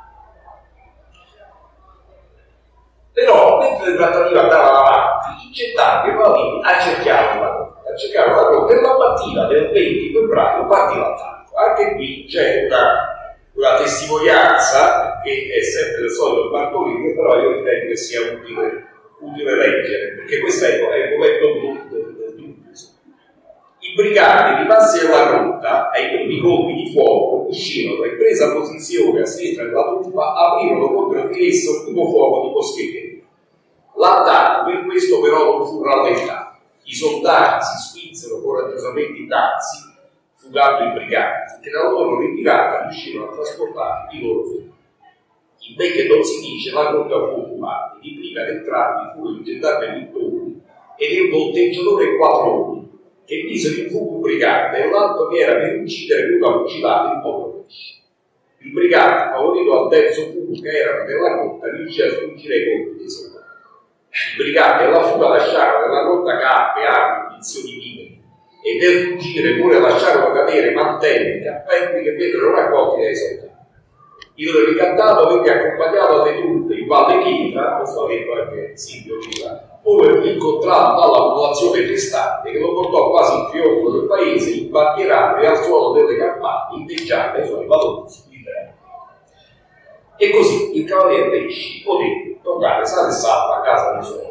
Però, mentre le trattative andavano avanti, i centanti e i paladini accerchiavano la conta, accerchiavano la conta e la mattina del 20 febbraio partì l'attacco. Anche qui c'è una, una testimonianza che è sempre il solito Bartolini, però io ritengo che sia utile, utile leggere, perché questo è, il momento del, dubbio. I briganti rimasti nella grotta, ai primi colpi di fuoco, uscirono e presa posizione a sinistra della truppa, aprirono contro di esso un primo fuoco di moschetteria. L'attacco per questo però non fu rallentato. I soldati si spinsero coraggiosamente innanzi, fugando i briganti, che dalla loro ritirata riuscirono a trasportare i loro feriti. In ben che non si dice, la grotta fu occupata. Di prima ad entrarvi furono il gendarme Vittori ed il volteggiatore Quattroni, che misero in fuoco un brigante e l'altro che era per uccidere una fucilata in povero. Il brigante, favorito al terzo fumo che erano nella grotta, riuscì a sfuggire ai colpi dei soldati. I briganti alla fuga lasciarono nella grotta cappe, armi, munizioni viveri e nel fuggire pure lasciarono cadere mantelli, cappelli che vennero raccolti dai soldati. Il ricantato venne accompagnato alle truppe in Valle Chitra, questo detto anche Silvio Viva, ove fu incontrato dalla popolazione festante che lo portò quasi in trionfo del paese imbandierato e al suono delle campane indeggiate ai suoi valorosi liberali. E così il cavaliere Pesci poté tornare sano e salvo a casa dei suoi.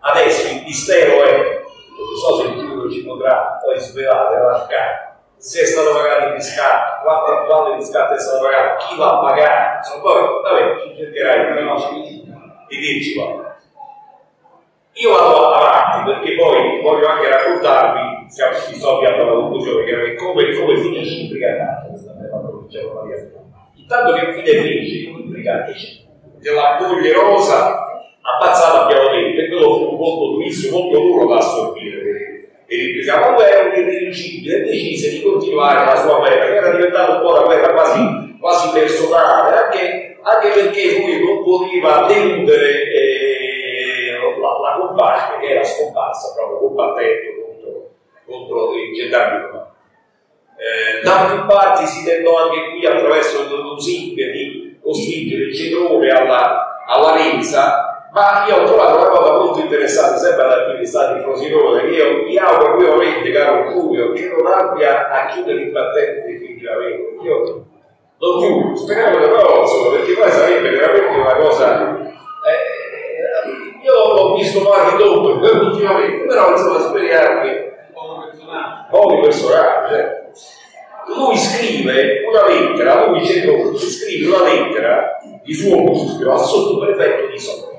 Adesso il mistero è, non so se il giudice ci potrà poi svelare, lasciare, se è stato pagato il riscatto, quanto quanto il riscatto è stato pagato, chi l'ha pagato, insomma, poi vabbè, ci cercherai di, di dirci qualcosa. Io vado avanti perché poi voglio anche raccontarvi, siamo, mi sto avviando alla conclusione, che come, come finisce il brigantato, questa è la provincia con la via Intanto che fine finisce il brigantato? Della coglie rosa ammazzata abbiamo detto, e quello fu un colpo durissimo, molto duro da assorbire il brigantato, ma era un irriducibile e decise di continuare la sua guerra, che era diventata un po' una guerra quasi, quasi personale, anche, anche perché lui non poteva deludere eh, la, la compagine che era scomparsa proprio combattendo contro, contro il gendarmi romano. Eh, da più parti si tentò anche qui attraverso lo zinc di costringere il cetrone alla, alla renza, ma io ho trovato una cosa molto interessante, sempre dall'archivio di Frosinone, che io mi auguro vivamente, caro Fulvio, che non abbia a chiudere il battente definitivamente. Io lo chiudo, speriamo che però, insomma, perché poi sarebbe veramente una cosa... Eh, io l'ho visto mal ridotto ultimamente, però insomma speriamo che... Pochi personaggi, certo lui scrive una lettera, lui Cetrone scrive una lettera di suo muschio al sottoprefetto di Sopra.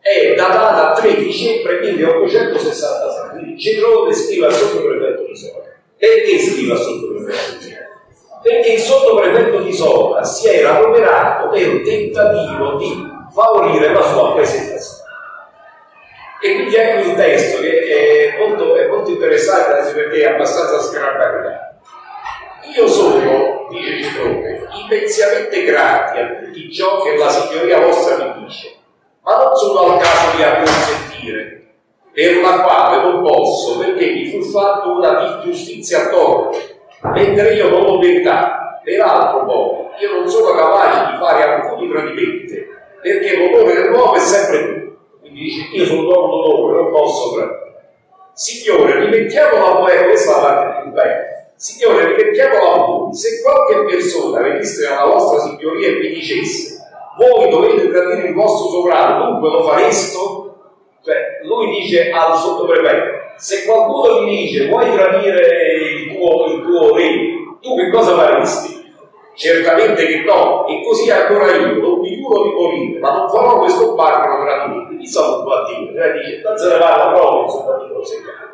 È datata 3 dicembre 1866, quindi Cetrone scrive al sottoprefetto di Sopra. Perché scrive al sottoprefetto di Sopra? Perché il sottoprefetto di Sopra si era adoperato nel tentativo di favorire la sua presentazione. E quindi ecco il testo che è molto, è molto interessante perché è abbastanza scarabagliato. Io sono, dice Cicerone, immensiamente grati a tutti ciò che la signoria vostra mi dice, ma non sono al caso di acconsentire, per la quale non posso, perché mi fu fatto una ingiustizia a torto, mentre io non ho verità. Peraltro poi, io non sono capace di fare alcuni tradimenti, perché l'onore dell'uomo è sempre tu. Quindi dice, io sono l'uomo d'onore, non posso tradire. Signore, rimettiamola poi, questa è la parte più bella. Signore, rimettiamola a voi. Se qualche persona venisse alla vostra signoria e vi dicesse, voi dovete tradire il vostro sovrano, dunque lo fareste? Cioè, lui dice al sottoprefetto, se qualcuno gli dice vuoi tradire il tuo, il tuo re, tu che cosa faresti? Certamente che no, e così ancora io non mi curo di morire, ma non farò questo barbaro. Mi sta un po' a dire, cioè dice, non se ne parla proprio, insomma, di consegnare.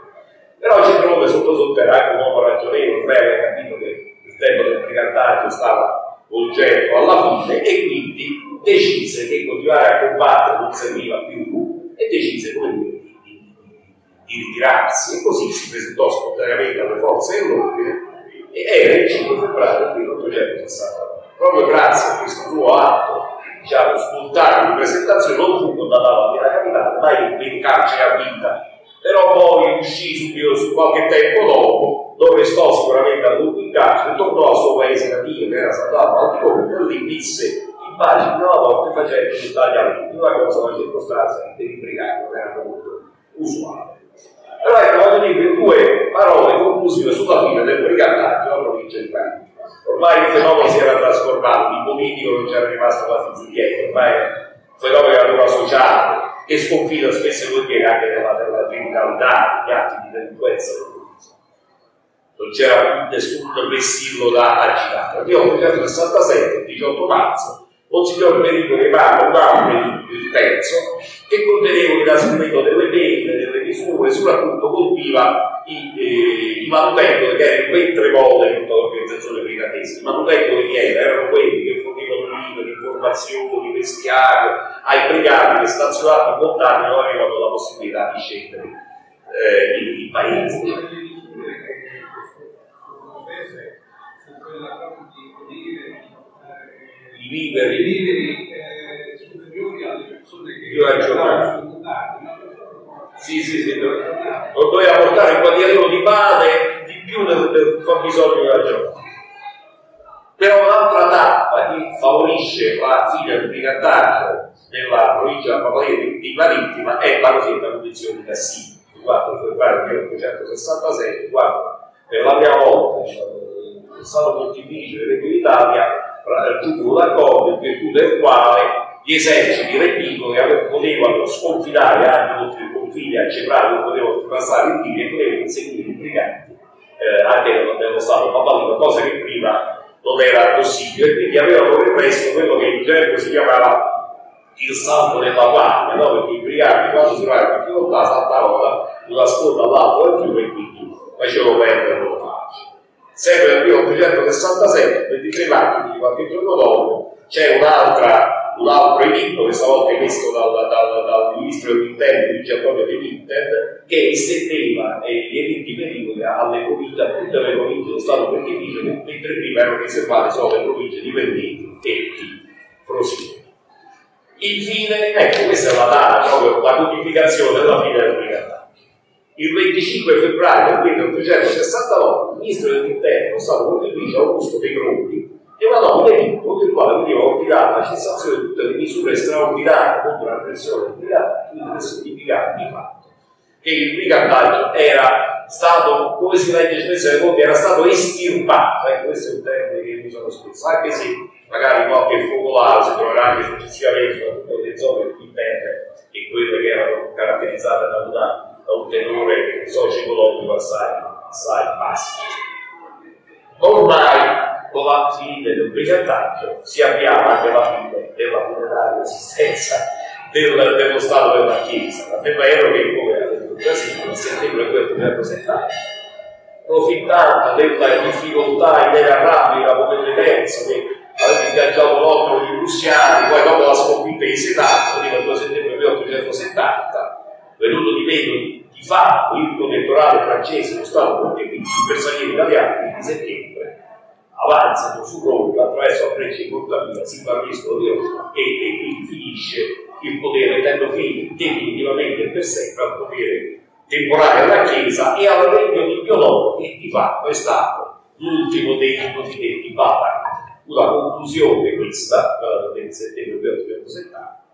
Però c'è proprio sotto sotterraneo un uomo ragionevole, bene, ha capito che il tempo del brigantaggio stava volgendo alla fine e quindi decise che continuare a combattere non serviva più e decise come dire, di, di, di, ritirarsi. E così si presentò spontaneamente alle forze dell'ordine e era il 5 febbraio del 1860 proprio grazie a questo suo atto diciamo, spontaneo di presentazione non fu condannato alla capitale ma in carcere a vita però poi uscì subito su qualche tempo dopo non restò sicuramente a lungo in carcere tornò al suo paese natio che era stato a Anticone e lì visse immagini una volta facendo un tagliamento, una cosa, una circostanza che i brigati non era molto usuale. Allora ecco, voglio dire due parole conclusive sulla fine del brigantaggio alla provincia di Parigi. Ormai il fenomeno si era trasformato, il politico non c'era rimasto quasi più dietro, ormai un fenomeno di natura sociale che sconfida spesso e volentieri anche nella, nella criminalità, negli atti di delinquenza non c'era più nessun vessillo da agitare. Nel 1967, il 18 marzo, Monsignor Perico Reparo dà il terzo che conteneva il inasprimento delle pene, delle misure, soprattutto colpiva i, eh, i manutengoli che erano ben tre volte in tutta l'organizzazione brigatesca. I manutengoli che erano quelli che libri, informazioni, vestiario ai brigati che stazionati montani non avevano la possibilità di scendere eh, in, in paese. i viveri, viveri eh, superiori alle persone che più aggiornate. Sì, sì, sì, non doveva portare un quadriello di pane di più del, del fabbisogno della giornata. Però un'altra tappa che favorisce la fine del brigantaggio nella provincia di, di Marittima è la cosiddetta condizione di Cassini. Il 4 febbraio 1866, quando per la prima volta diciamo, è stato pontificio del Regno d'Italia tutto d'accordo in virtù del quale gli eserciti reticoli potevano sconfinare anche oltre i confini a Ceprano, potevano passare in Libia e potevano inseguire i briganti eh, anche nello Stato papalino, cosa che prima non era possibile, quindi avevano represso quello che in gergo si chiamava il salto della guardia, no? perché i briganti quando si trovavano in difficoltà saltavano da una sponda all'altra del fiume e quindi facevano perdere la pace sempre nel 1867, 23 maggio, di qualche giorno dopo, c'è un'altra, editto, questa volta emesso dal, dal, dal ministro dell'interno Luigi Antonio De Winter, che estendeva eh, gli editti pericoli alle province, a tutte le province dello Stato pontificio, mentre prima erano riservate solo le province di Vendito e di Frosinone. Infine, ecco, questa è la data, proprio la codificazione della fine del brigantaggio il 25 febbraio del 1869 il ministro dell'interno Stato Pontificio Augusto De Grodi emanò un editto con il quale veniva ordinata la cessazione di tutte le misure straordinarie contro la pressione per significare di fatto che il brigantaggio era stato, come si legge spesso nei conti, era stato estirpato, ecco questo è un termine che usano spesso, anche se magari qualche focolare si troverà anche successivamente, soprattutto nelle zone più terre e quelle che erano caratterizzate da una da un tenore socio-economico assai, assai basso. Ormai la fine del brigantaggio si avviava la fine della funeraria esistenza del, dello Stato della Chiesa. È vero che, come ha detto il Brasile, nel settembre 1970, approfittando della difficoltà inenarrabile da come terzo che aveva ingaggiato l'opera di prussiani, poi dopo la sconfitta di Senato, il 2 settembre 1870, venuto di meno di fatto il protettorato francese lo Stato pontificio i bersaglieri italiani di settembre avanzano su Roma attraverso breccia di Portavia, si investono di Roma e, e quindi finisce il potere mettendo fine definitivamente e per sempre al potere temporale della Chiesa e al regno di Pio IX che di fatto è stato l'ultimo dei cosiddetti Papa, una conclusione questa, del settembre 1870,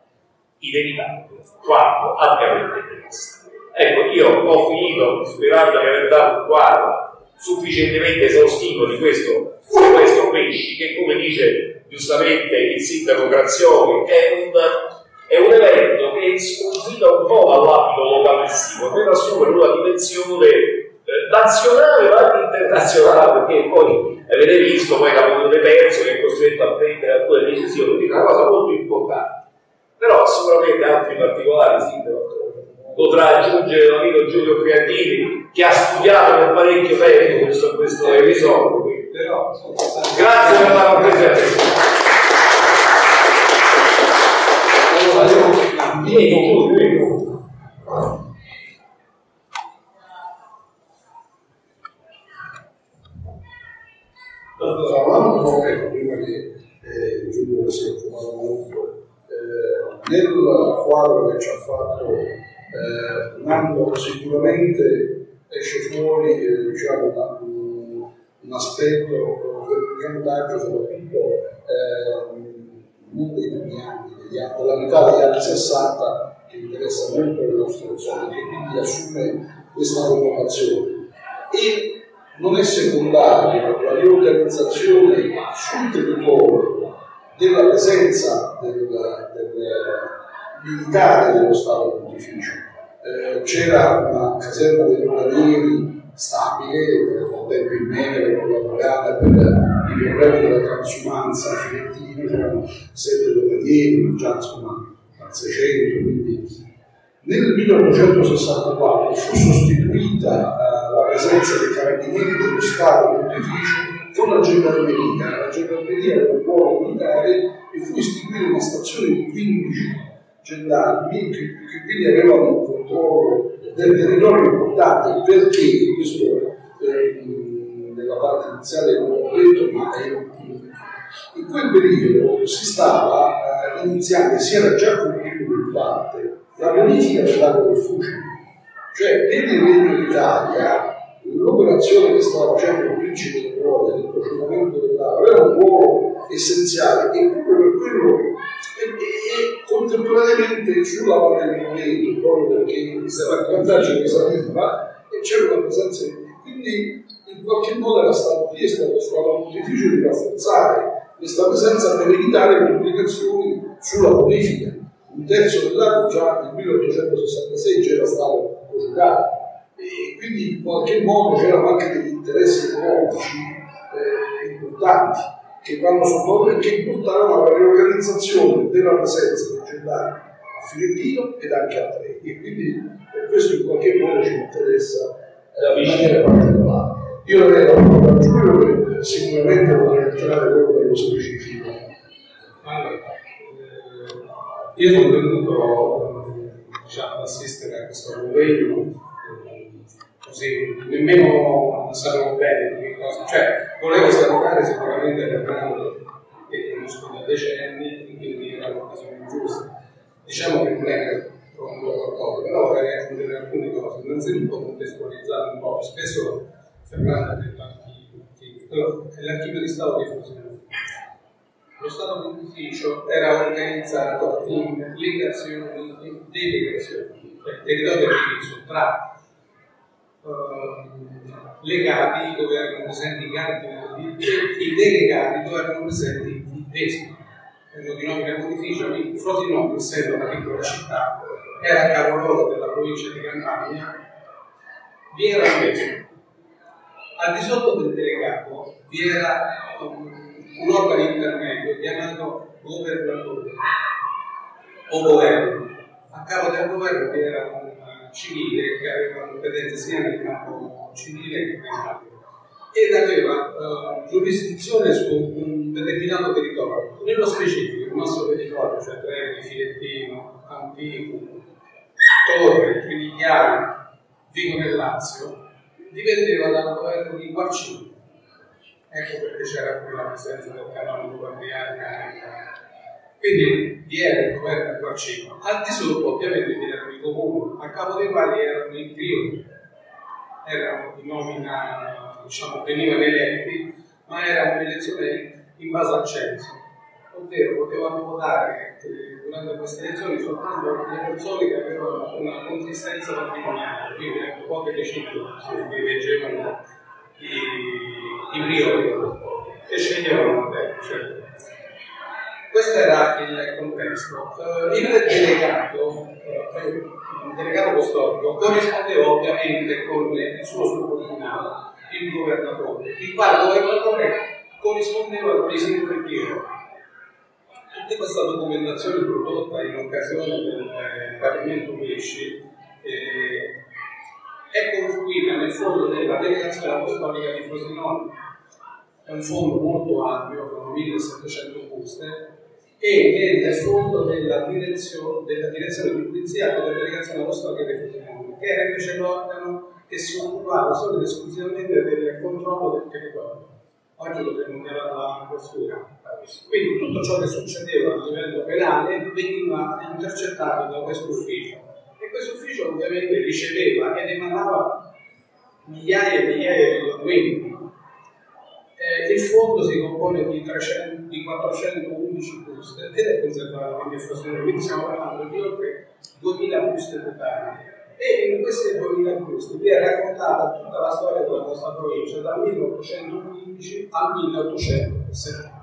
inevitabile, quando ampiamente prevista. Ecco, io ho finito sperando di aver dato un quadro sufficientemente esaustivo di questo sequestro pesci, che come dice giustamente il sindaco Grazioni, è un, è un evento che sconfina un po' dall'ambito localistico per assumere una dimensione eh, nazionale ma anche internazionale, perché poi avete visto poi Napoleone Terzo che è costretto a prendere alcune decisioni, è una cosa molto importante. Però sicuramente altri particolari sindaco potrà aggiungere l'amico Giulio Creativi che ha studiato per parecchio tempo questo, questo episodio. Grazie per la cortesia. Vieni, vieni. Parlavamo proprio prima che eh, Giulio si è molto eh, nel quadro che ci ha fatto eh, Nando sicuramente esce fuori eh, diciamo, una, un, un, aspetto del piantaggio soprattutto eh, non dei primi anni, della metà degli anni 60 che interessa molto le nostre zone e quindi assume questa connotazione. E non è secondario la riorganizzazione sul territorio della presenza del, del militare dello Stato Pontificio. Eh, c'era una caserma dei Locanieri stabile, con tempo in meno, collaborata per i problemi della transumanza filentina, c'erano sette locanieri, già insomma al 600, quindi nel 1864 fu sostituita uh, la presenza dei carabinieri dello Stato Pontificio con la gendarmeria. La gendarmeria era un ruolo militare e fu istituita una stazione di 15 gendarmi che, che quindi avevano un controllo del territorio importante perché questo eh, nella parte iniziale non ho detto ma in quel periodo si stava eh, iniziando si era già in parte la bonifica dell'acqua del Fucino. Cioè nel Regno d'Italia l'operazione che stava facendo il principe di Roma del prosciugamento dell'acqua era un ruolo essenziale e proprio per quello e, e, contemporaneamente sulla valle del Monete, proprio perché il vantaggio che saliva e c'era una presenza di quindi in qualche modo era stato chiesto allo Stato Pontificio di rafforzare questa presenza per evitare complicazioni sulla bonifica. Un terzo dell'acqua già nel 1866 c'era stato prosciugato e quindi in qualche modo c'erano anche degli interessi economici eh, importanti che vanno sotto e che portarono alla riorganizzazione della presenza del gendarme a Filettino ed anche a Tre. E quindi per questo in qualche modo ci interessa eh, in maniera particolare. Io avrei la parola a Giulio che sicuramente vorrei entrare proprio nello specifico. Allora, eh, io sono venuto diciamo, ad assistere a questo convegno così nemmeno sapevo bene che cosa, cioè volevo salutare sicuramente Fernando che conosco da decenni quindi era l'occasione giusta. Diciamo che non è propongo qualcosa, però vorrei aggiungere alcune cose, innanzitutto contestualizzare un po', spesso Fernando ha detto l'archivio, l'archivio di Stato di Frosinone. Lo Stato Pontificio era organizzato in legazioni e delegazioni, cioè territorio diviso tra uh, legati dove erano presenti i cardinali e i delegati dove erano presenti i vescovi. Erano di nomina pontificia, Frosinone, essendo una piccola città, era capoluogo della provincia di Campania, vi era un vescovo. Al di sotto del delegato vi era un organo intermedio chiamato governatore o governo. A capo del governo vi era un civile che aveva competenze sia nel campo civile che penale ed aveva uh, giurisdizione su un determinato territorio. Nello specifico, il nostro territorio, cioè Trevi, Filettino, Antico, Torre, Trinigliano, Vico nel Lazio, dipendeva dal governo di Guarcino. Ecco perché c'era qui la presenza del canonico patriarca quindi vi era il governo guarcino, al di sotto ovviamente vi erano i comuni, a capo dei quali erano i priori, erano di nomina diciamo, venivano eletti, ma era un'elezione in base al censo, ovvero potevano votare eh, durante queste elezioni soltanto le persone che avevano una consistenza patrimoniale, quindi ecco, poche decine che eleggevano i, i priori che sceglievano te, cioè. Questo era il contesto. Uh, il delegato, uh, il delegato custodico, corrispondeva ovviamente con il suo subordinato, il governatore, il quale governatore corrispondeva con i singoli Piero. Tutta questa documentazione prodotta in occasione del eh, rapimento pesci eh, è confluita nel fondo della delegazione apostolica di Frosinone. È un fondo molto ampio, con 1700 buste, e nel fondo della direzione, della direzione di pulizia della delegazione apostolica di Frosinone, che era invece l'organo che si occupava solo ed esclusivamente del controllo del territorio. Oggi lo denomiamo la questura. Quindi tutto ciò che succedeva a livello penale veniva intercettato da questo ufficio e questo ufficio ovviamente riceveva ed emanava migliaia e migliaia di documenti. Eh, il fondo si compone di, 300, di 411 buste. Ed è conservato quindi quindi stiamo parlando di oltre 2000 buste totali. E in queste 2000 buste vi è raccontata tutta la storia della nostra provincia dal 1815 al 1870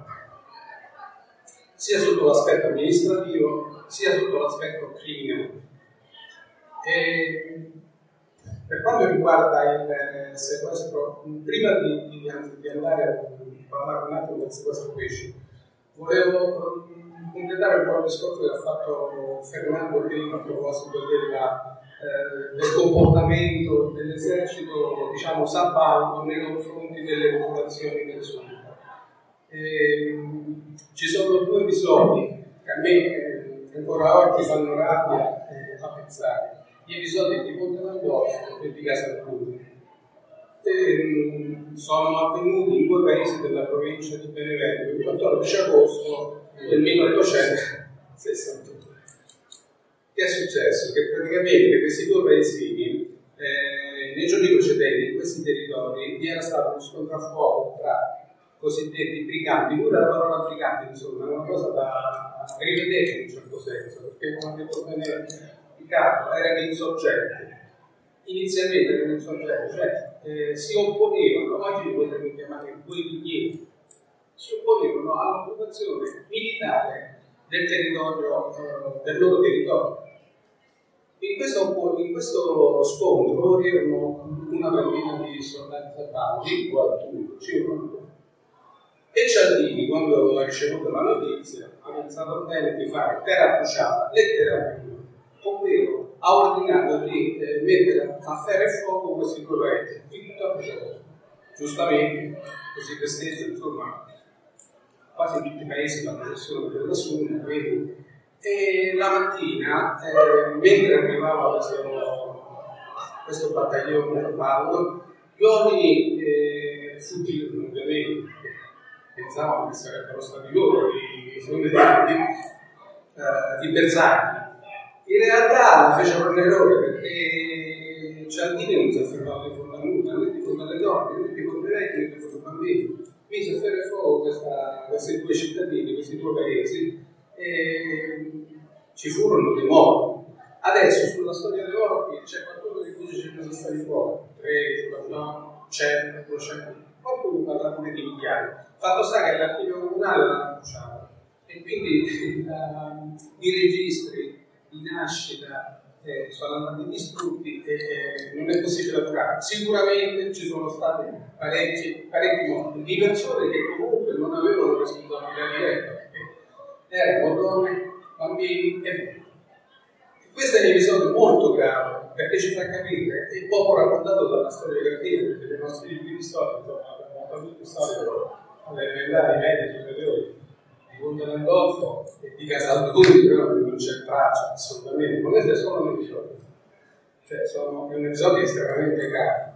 sia sotto l'aspetto amministrativo sia sotto l'aspetto criminale. E per quanto riguarda il sequestro, prima di, di, di andare a parlare un attimo del sequestro pesci, volevo um, completare un po' il discorso che ha fatto Fernando prima a proposito della, eh, del comportamento dell'esercito diciamo, sabaudo nei confronti delle popolazioni del sud. E, ci sono due episodi che a me eh, ancora oggi fanno rabbia eh, a pensare. Gli episodi di Ponte Landolfo e di Casalcuni mm, sono avvenuti in due paesi della provincia di Benevento il 14 agosto del 1861. Che è successo? Che praticamente questi due paesini eh, nei giorni precedenti in questi territori vi era stato uno scontro a fuoco tra cosiddetti briganti, pure la parola briganti insomma è una cosa da rivedere in un certo senso, perché come ha detto bene Riccardo, erano insorgenti. Inizialmente erano insorgenti, cioè eh, si opponevano, oggi li potremmo chiamare guerriglieri, si opponevano all'occupazione militare del territorio, eh, del loro territorio. In questo, in questo scontro morirono una ventina di soldati sabauti, 41, circa e Cialdini, quando ha ricevuto la notizia, ha pensato bene di fare terra bruciata letteralmente, ovvero ha ordinato di eh, mettere a ferro e fuoco questi di tutta bruciato. Giustamente, così festeggia, insomma, quasi tutti i paesi la processione della Sunna, quindi. E la mattina, eh, mentre arrivava questo, questo battaglione a Paolo, gli uomini eh, fuggirono ovviamente pensavano che sarebbero stati loro i, i fondati, eh, i bersagli. In realtà fecero un errore perché Cialdini non si affermava di fronte a nulla, né di fronte alle donne, né di fronte ai vecchi, né di fronte ai bambini. Mise a ferro e fuoco questa, questi due cittadini, questi due paesi, e ci furono dei morti. Adesso sulla storia dei morti c'è qualcuno di cui ci sono stati fuori, 3, 4, 100, 200, qualcuno parla pure di migliaia. Fatto sta che l'archivio comunale l'hanno bruciato e quindi uh, i registri di nascita eh, sono andati distrutti e eh, non è possibile lavorare. Sicuramente ci sono stati parecchi, parecchi morti di persone che comunque non avevano responsabilità diretta, perché erano donne, bambini e bambini. Questo è un episodio molto grave perché ci fa capire, e poco raccontato dalla storiografia, perché le nostre libri di storia, insomma, abbiamo tutti storie alle elementari medie superiori di Ponte Landolfo e di Casalduri, però non c'è traccia assolutamente, ma questo è solo un cioè sono un episodio estremamente grave.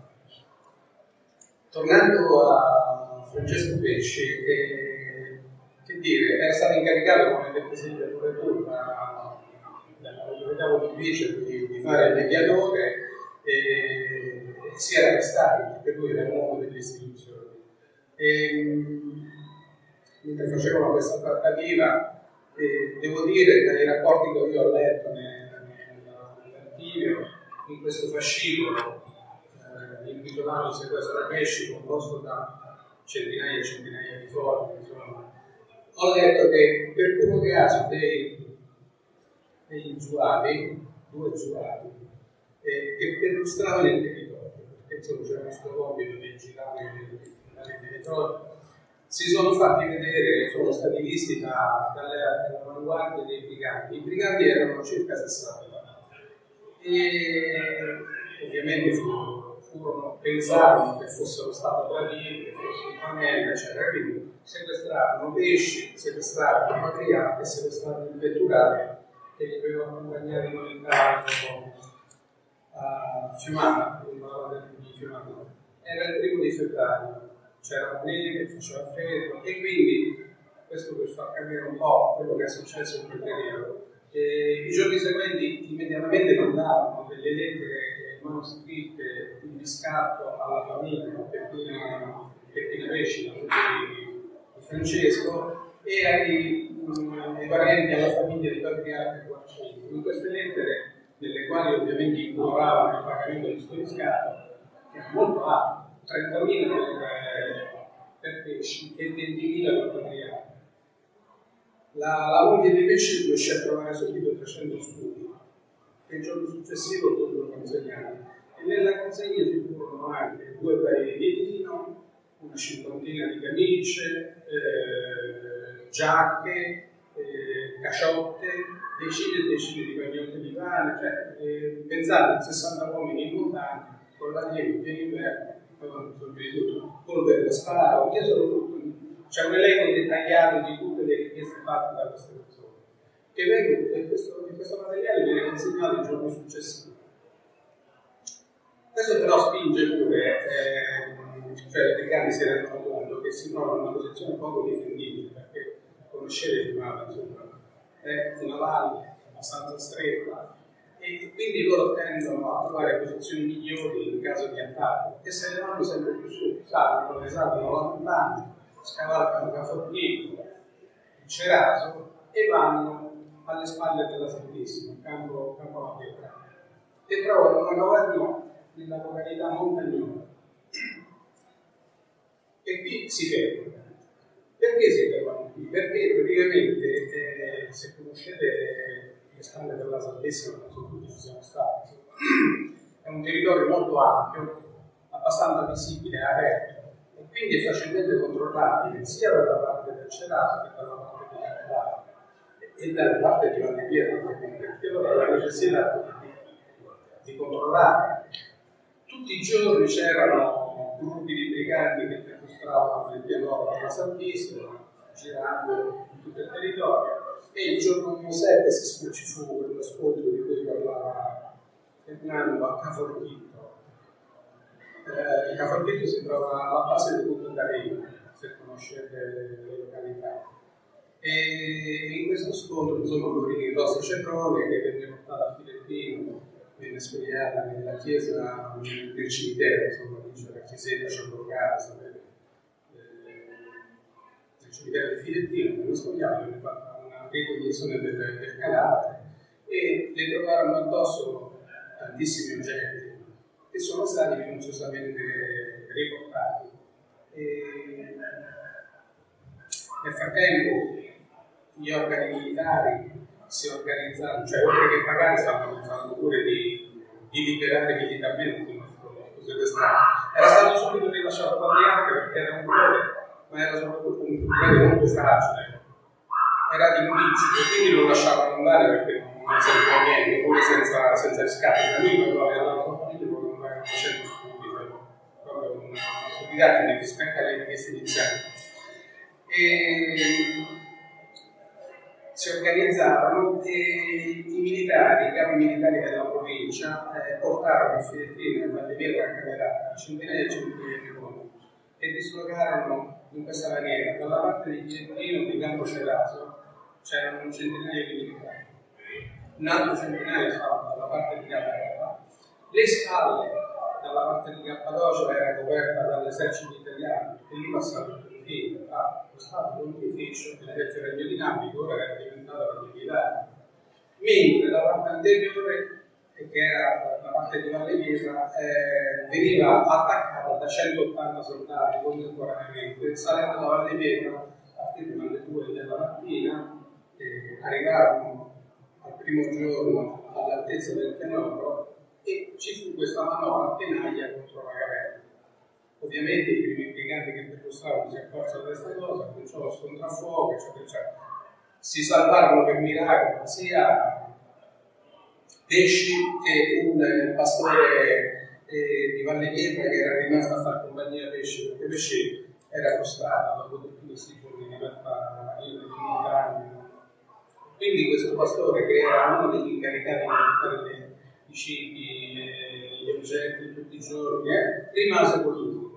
Tornando a Francesco Pesci, che, che dire, era stato incaricato, come detto sempre pure tu, dall'autorità pontificia di, di fare il mediatore e si era arrestati perché lui era un uomo delle istituzioni. E, mentre facevano questa trattativa, eh, devo dire dai rapporti che io ho letto nell'archivio, in questo fascicolo eh, intitolato sequestro a pesci, composto da centinaia e centinaia di fogli, insomma, ho letto che per puro caso dei, degli usuali, due usuali, eh, che perlustravano il territorio, perché insomma c'era questo compito di girare il territorio, si sono fatti vedere, sono stati visti dall'avanguardia dei briganti. I briganti erano circa 60 e ovviamente furono, furono pensavano che fossero stati bravini, che fossero in famiglia, eccetera. Quindi sequestrarono pesci, sequestrarono materiali e sequestrarono il vetturale che li avevano accompagnati lontano a Fiumana, di Fiumana. Era il primo di febbraio, c'era la neve, faceva freddo e quindi, questo per far capire un po' quello che è successo in quel periodo, eh, I giorni seguenti immediatamente mandavano delle lettere manoscritte in riscatto alla famiglia Peppina, Peppina Pesci, di, Francesco, e ai, um, ai parenti, alla famiglia di Patriarca Guarcini. In queste lettere, nelle quali ovviamente imploravano il pagamento di questo riscatto, che era molto alto, 30.000 per, per pesci e 20.000 per Patriarca la, la moglie di pesce riuscì a trovare subito 300 studi che il giorno successivo furono consegnati e nella consegna ci furono anche due paia di vino, una cinquantina di camicie, eh, giacche, eh, caciotte, decine e decine di pagnotte di pane, cioè eh, pensate, 60 uomini in montagna con la neve in inverno, polvere da sparo, chiesero tutto c'è un elenco dettagliato di tutte le richieste fatte da queste persone, che vengono, e questo, questo materiale viene consegnato il giorno successivo. Questo però spinge pure, eh, cioè i americani si rendono conto che si trovano in una posizione poco difendibile, perché conoscete il mare, insomma, è una valle abbastanza stretta, e quindi loro tendono a trovare posizioni migliori in caso di attacco e se ne vanno sempre più su, salgono, esaltano la montagna, scavalcano Cafornico, Ceraso e vanno alle spalle della Santissima, campo, campo pietra, e trovano una caverna nella località Montagnone. E qui si fermano. Perché si fermano qui? Perché praticamente, eh, se conoscete spalle della Santissima, non so tutti ci siamo stati, è un territorio molto ampio, abbastanza visibile, aperto, quindi è facilmente controllabile sia dalla parte del Cerato che dalla parte di Campana e dalla parte di Valdiviero, perché allora la necessità di, di controllare. Tutti i giorni c'erano gruppi di briganti che perlustravano il pianoro della Santissima, girando in tutto il territorio, e il giorno 7 si ci fu quello scontro di cui parlava Fernando a Cafortino eh, il Caforletto si trova alla base del Punto Carino, se conoscete le località. E in questo scontro, insomma, morì il Rosso Cetrone che venne portato a Filippino, venne spogliata nella chiesa del cimitero, insomma, dice la chiesetta loro casa, nel cimitero di Filippino, venne spogliata, venne fatta ricognizione del, del cadavere e le trovarono addosso tantissimi oggetti che sono stati minuziosamente riportati. E nel frattempo gli organi militari si organizzarono, cioè oltre che pagare stavano pensando pure di, di liberare militarmente il nostro sequestrato. Era stato subito rilasciato patriarca perché era un prete, ma era soprattutto un prete molto fragile, era di principe, quindi lo lasciavano andare perché non serviva niente, pure senza, senza riscatto. Lui però aveva la sua famiglia facendo studi, proprio una stupidaggine rispetto alle richieste iniziali. E si organizzarono e i militari, i capi militari della provincia eh, portarono in Filippine, in Valdivia Camerata, centinaia e centinaia di uomini e dislocarono in questa maniera. Dalla parte di Filettino di Campo Ceraso c'erano centinaia di militari, un altro centinaio stava dalla parte di Camerata, le spalle dalla parte di Cappadocia era coperta dall'esercito italiano e lì passava il confine tra lo Stato pontificio e l'esercito regno dinamico, ora era diventata la militare. Mentre la parte anteriore che era la parte di Valle Pietra, eh, veniva attaccata da 180 soldati contemporaneamente, salendo da Valle Pietra a partire dalle 2 della mattina, eh, arrivarono al primo giorno all'altezza del tenoro e ci fu questa manovra tenaglia contro la Gavella. Ovviamente i primi impiegati che percostavano si accorsero da questa cosa, cominciò lo scontro a fuoco, eccetera, eccetera. Si salvarono per miracolo sia Pesci che un pastore eh, di Valle Pietra che era rimasto a fare compagnia Pesci, perché Pesci era costato dopo tutti questi giorni di lotta in montagna. Quindi questo pastore, che era uno degli incaricati di portare i cibi, eh, gli oggetti tutti i giorni, eh, rimase con lui.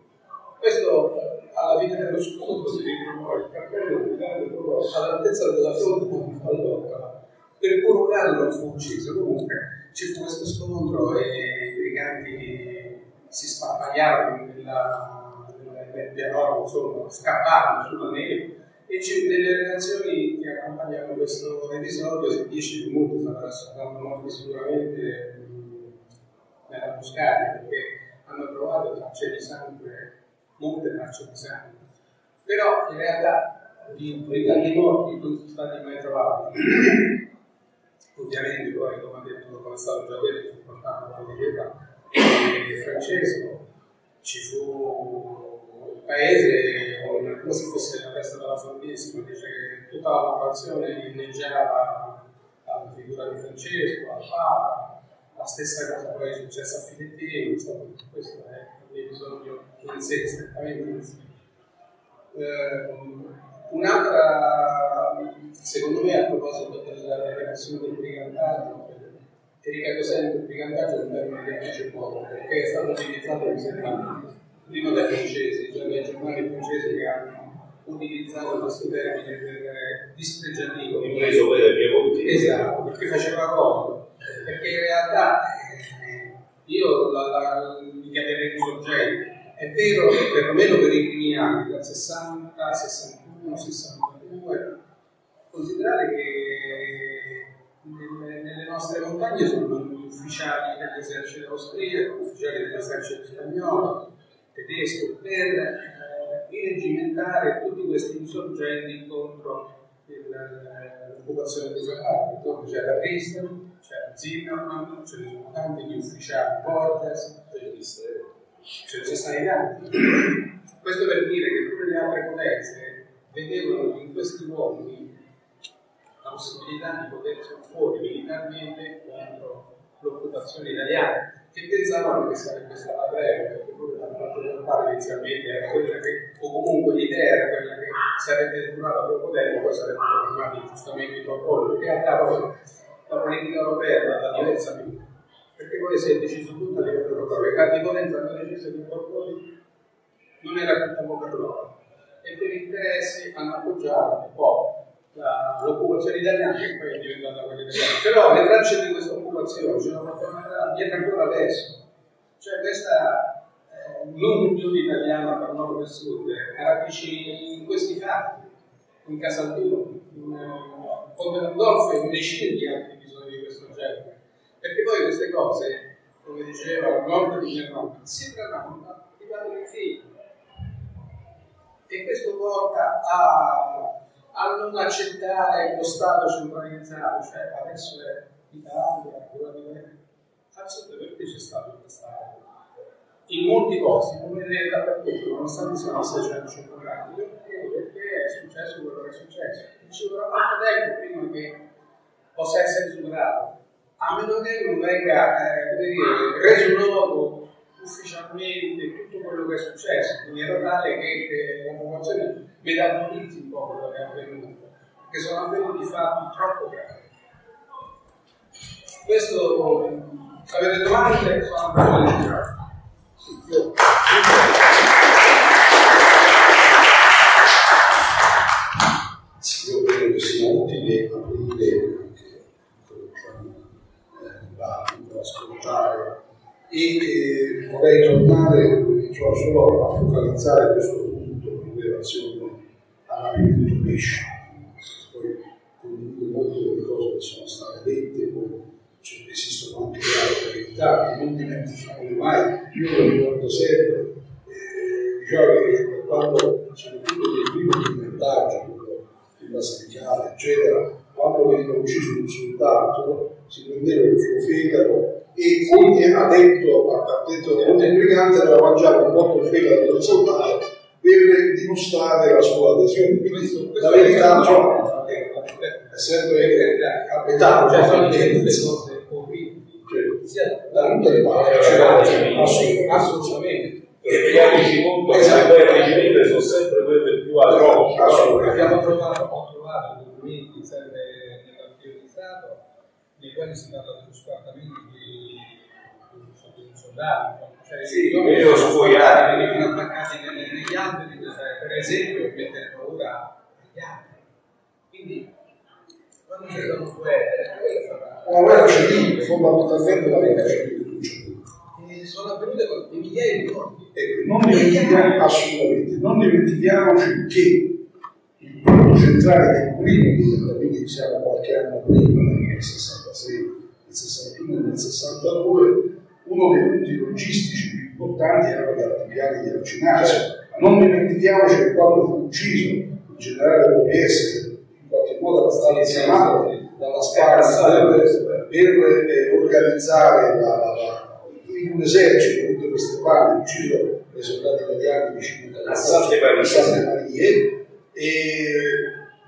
Questo alla fine dello scontro si ritrovò il cappello all'altezza della fronte all'occa per puro gallo fu ucciso. Comunque ci fu questo scontro e i briganti si sparpagliarono nella, nel pianoro, insomma, scapparono sulla neve e ci, nelle relazioni che accompagnano questo episodio si dice che molti saranno morti sicuramente nella Buscaria perché hanno trovato tracce di sangue, molte tracce di sangue. Però in realtà i briganti morti non sono stati mai trovati ovviamente poi come ha detto come è stato già detto fu portato dalla dieta di Francesco ci fu il paese come se fosse la festa della Santissima dice che tutta la popolazione inneggiava alla figura di Francesco al Papa la stessa cosa poi è successa a Filippino insomma questo è un episodio in sé strettamente eh, Un'altra, secondo me, a proposito della repressione del brigantaggio, Erika Cosente, il brigantaggio è un termine che piace poco, perché è stato utilizzato in settimana, prima dai francesi, già dai germani francesi che hanno utilizzato questo termine per dispregiativo. Preso per le Esatto, perché faceva comodo, perché in realtà io la, la, li chiamerei insorgenti. È vero che perlomeno per i primi anni, dal 60 al 60 1962, considerate che nelle, nelle nostre montagne sono gli ufficiali dell'esercito austriaco, ufficiali dell'esercito spagnolo, tedesco, per eh, riregimentare tutti questi insorgenti contro l'occupazione dei Sahara. C'era Dresden, c'era Zimmermann, ce ne sono tanti di ufficiali, Portes, ce ne sono tanti. Questo per dire che tutte le altre potenze vedevano in questi uomini la possibilità di potersi opporre militarmente contro l'occupazione italiana, che pensavano che sarebbe stata breve, perché pure l'hanno fatto portare inizialmente era quella che, o comunque l'idea era quella che sarebbe durata poco tempo, poi sarebbero tornati giustamente protocolli, perché in realtà poi la politica europea è andata diversa più, perché poi si è deciso tutto a livello europeo, le grandi potenze hanno deciso che i protocolli non era tutto per loro e per interessi hanno appoggiato un po' l'occupazione italiana che poi è diventata quella italiana. Però le tracce di questa occupazione ci sono dietro ancora adesso. Cioè questa eh, non unione italiana tra nord e sud era vicina in questi fatti, in Casalduro, in uh, Ponte Landolfo e in decine di altri episodi di questo genere. Perché poi queste cose, come diceva nord di mia nonna, sembrano di padre e figlio e questo porta a, a non accettare lo Stato centralizzato, cioè adesso è l'Italia, probabilmente. Al perché c'è stato questa in molti posti, come vedete dappertutto, nonostante siano 650 anni, perché è successo quello che è successo. Ci vorrà tanto tempo prima che possa essere superato, a meno che non venga eh, reso noto ufficialmente tutto quello che è successo, in maniera tale che la popolazione metabolizzi un po' quello che è avvenuto, che sono avvenuti fatti troppo gravi. Questo, avete domande, sì, io. Credo che sia utile aprire anche quello che eh, ascoltare e eh, vorrei tornare cioè, solo a focalizzare questo punto in relazione all'alimento pesce. Poi condivido molte delle cose che sono state dette, poi esistono anche le altre verità, non dimentichiamole mai. Io lo ricordo sempre, eh, diciamo che quando soprattutto nel primo documentaggio, il Basalicale, eccetera, quando veniva ucciso un soldato, si prendeva il suo fegato e ogni addetto, addetto ogni brigante aveva mangiato un po' il fegato del soldato per dimostrare la sua adesione. Quindi la verità cioè, è sempre a metà, cioè. Cioè, da tutte le parti, assolutamente. Perché gli amici conto che le ricevute sono sempre quelle più atroci. Abbiamo trovato, ho trovato documenti sempre nell'archivio di Stato nei quali si parla dello squartamento di, di soldati. Cioè, sì, io sfogliati. Che venivano attaccati negli alberi, per esempio, mettere paura agli altri. Quindi, quando c'è stato guerra, una guerra civile, fondamentalmente la guerra civile. Sono avvenute con migliaia di morti. Non dimentichiamo assolutamente, non dimentichiamoci che il punto centrale del primo quindi siamo qualche anno prima, nel 66, nel 61, nel 62, uno dei punti logistici più importanti erano gli artigliari di Alcinazio. Non dimentichiamoci che quando fu ucciso il generale Borghese, in qualche modo era stato chiamato dalla Spagna per, per organizzare la, la, un esercito tutte queste parti, ucciso dai soldati italiani vicino a Sante Marie, e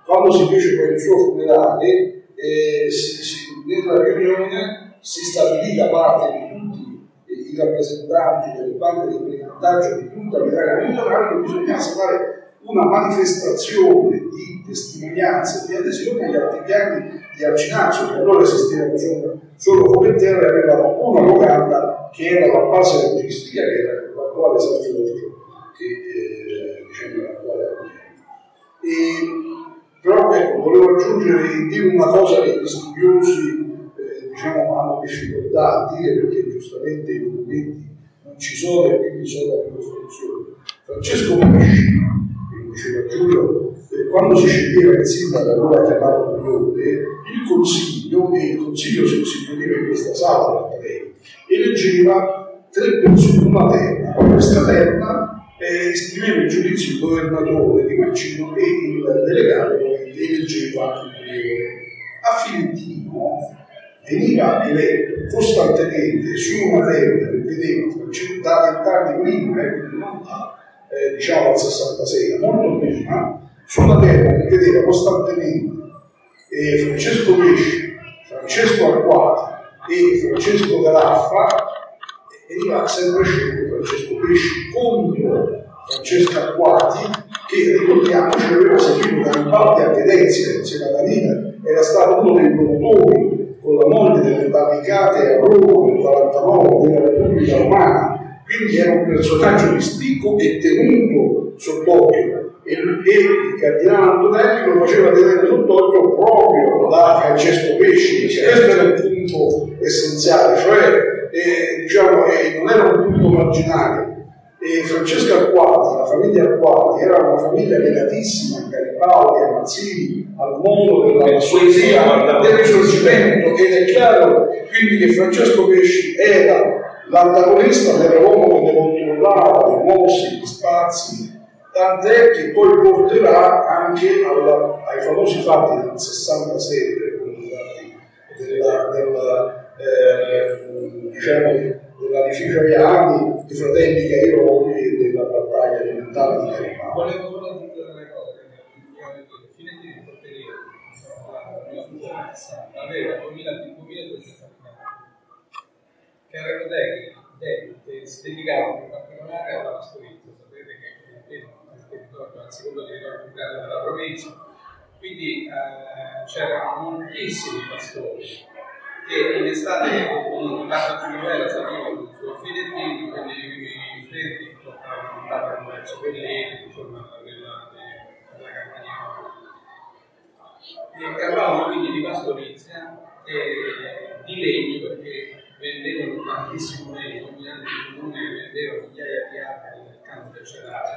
quando si fece poi il suo funerale, eh, si, si, nella riunione si stabilì da parte di tutti i rappresentanti delle bande di brigantaggio di tutta l'Italia meridionale che bisognava fare una manifestazione di testimonianza e di adesione agli artigliani di Arcinazzo, che allora esistevano solo, solo come terra e avevano una locanda che era la base logistica, che era l'attuale Sant'Elogio, che eh, diciamo l'attuale e però ecco, volevo aggiungere dire una cosa che gli studiosi eh, diciamo, hanno difficoltà a dire perché giustamente i documenti non ci sono e quindi sono a ricostruzione. Francesco Pesci, che diceva Giulio, quando si sceglieva il sindaco allora chiamato Priore, il consiglio, e il consiglio si, chiudeva in questa sala per tre, eleggeva tre persone, una terna, questa terna eh, esprimeva il giudizio il governatore di Marcino e il delegato eleggeva il priore. A Fiorentino veniva eletto costantemente su una terra che vedeva da vent'anni prima, eh, quindi non eh, diciamo al 66, molto prima, su una terra che vedeva costantemente eh, Francesco Pesci, Francesco Arquati e Francesco Garaffa veniva sempre scelto Francesco Pesci contro Francesco Arquati che ricordiamoci aveva seguito Garibaldi a Venezia insieme a Danina era stato uno dei promotori con la moglie delle barricate a Roma nel 49 della Repubblica Romana quindi era un personaggio di spicco e tenuto sott'occhio e, il cardinale Antonelli lo faceva tenere sott'occhio proprio da Francesco Pesci. Questo era il punto essenziale cioè eh, diciamo, eh, non era un punto marginale. E Francesco Arquati, la famiglia Arquati, era una famiglia legatissima a Garibaldi, a Mazzini, al mondo della poesia, del risorgimento, ed è chiaro quindi che Francesco Pesci era l'antagonista dell'uomo che controllava i gli spazi, tant'è che poi porterà anche alla, ai famosi fatti del 67, della, della eh, diciamo, dell'edificio Iani, i fratelli Cairoli della battaglia alimentare di Garibaldi. Volevo dire una cosa, fine di porteria, aveva 2200 che erano debiti che si dedicavano in particolare alla pastorizia. Sapete che è il territorio, il secondo territorio più grande della provincia, quindi eh, c'erano moltissimi pastori che in estate in bassa primavera salivano su filettini, quelli i freddi portavano verso Bellini, insomma, nella, nella campagna. E cavavano quindi di pastorizia e di legno perché vendevano tantissimo legno, ogni anno il comune che c'era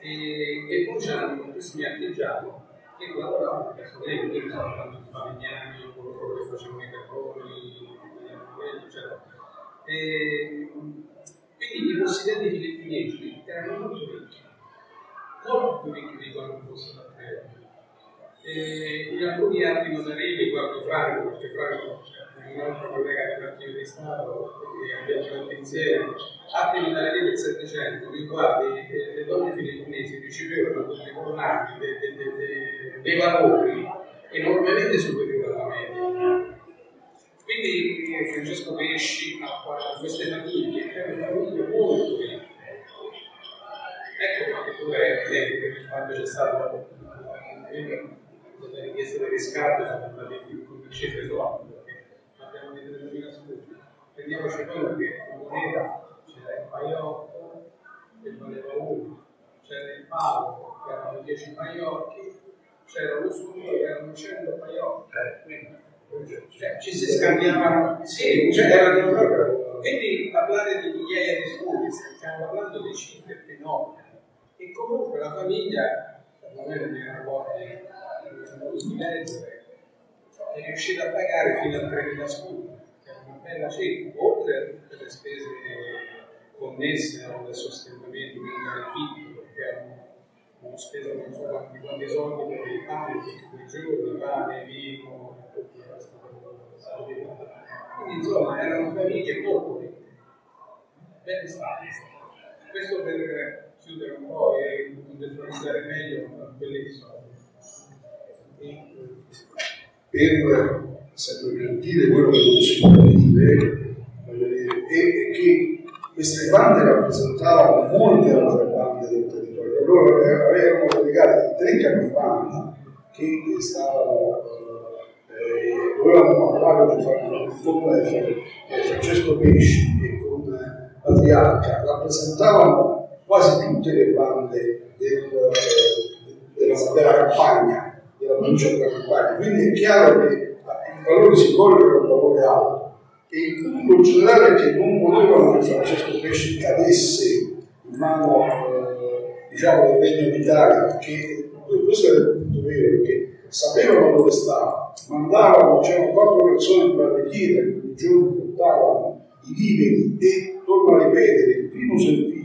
e, e poi c'erano questi artigiani che lavoravano per sostenere, quindi sono tanti falegnami, coloro che facevano i cartoni, eccetera. E, quindi i possidenti filippinesi erano molto ricchi, molto più ricchi di quanto fossero altri. In alcuni atti notarili guardo Franco, perché Franco un altro collega di partito di Stato che abbiamo fatto insieme, atti notarili del Settecento, nei quali eh, le donne filippinesi ricevevano delle coronati, de, de, de, dei valori enormemente superiori alla media. Quindi eh, Francesco Pesci a queste famiglie, che erano famiglie molto ricche. Ecco perché pure è che quando c'è stato eh, la richiesta del riscatto sono andate con cifre enormi abbiamo dei determinati studi. Prendiamoci conto che la moneta c'era il paiotto che valeva uno, c'era il palo che erano 10 paiocchi, c'era lo scudo che erano 100 paiocchi. Cioè, ci si scambiavano, sì, cioè, erano proprio. Quindi parlare di migliaia di studi, stiamo parlando di cifre enormi. E comunque la famiglia, perlomeno di mezzo, è riuscito a pagare fino a 3.000 scudi, bella cifra, oltre a tutte le spese connesse al sostentamento quindi al fitto, perché erano una spesa non so quanti, quanti soldi per i pane tutti quei giorni, pane, vino, tutto il resto. Quindi insomma erano famiglie molto ricche, ben state. Questo per chiudere un po' e contestualizzare meglio quelli che sono. Per sempre per dire quello che non si può dire, è che queste bande rappresentavano molte altre bande del territorio. Loro avevano dedicati tre campane che stavano, eh, parlare con Francesco Pesci e con Patriarca, rappresentavano quasi tutte le bande del, della, della campagna della provincia della campagna. Quindi è chiaro che il valore simbolico un valore alto. E il punto generale che non volevano che Francesco Pesci cadesse in mano eh, diciamo, del Regno d'Italia, perché questo è il punto vero, perché sapevano dove stava, mandavano, c'erano quattro persone per le chiede che ogni giorno portavano i viveri e, torno a ripetere, il primo servizio,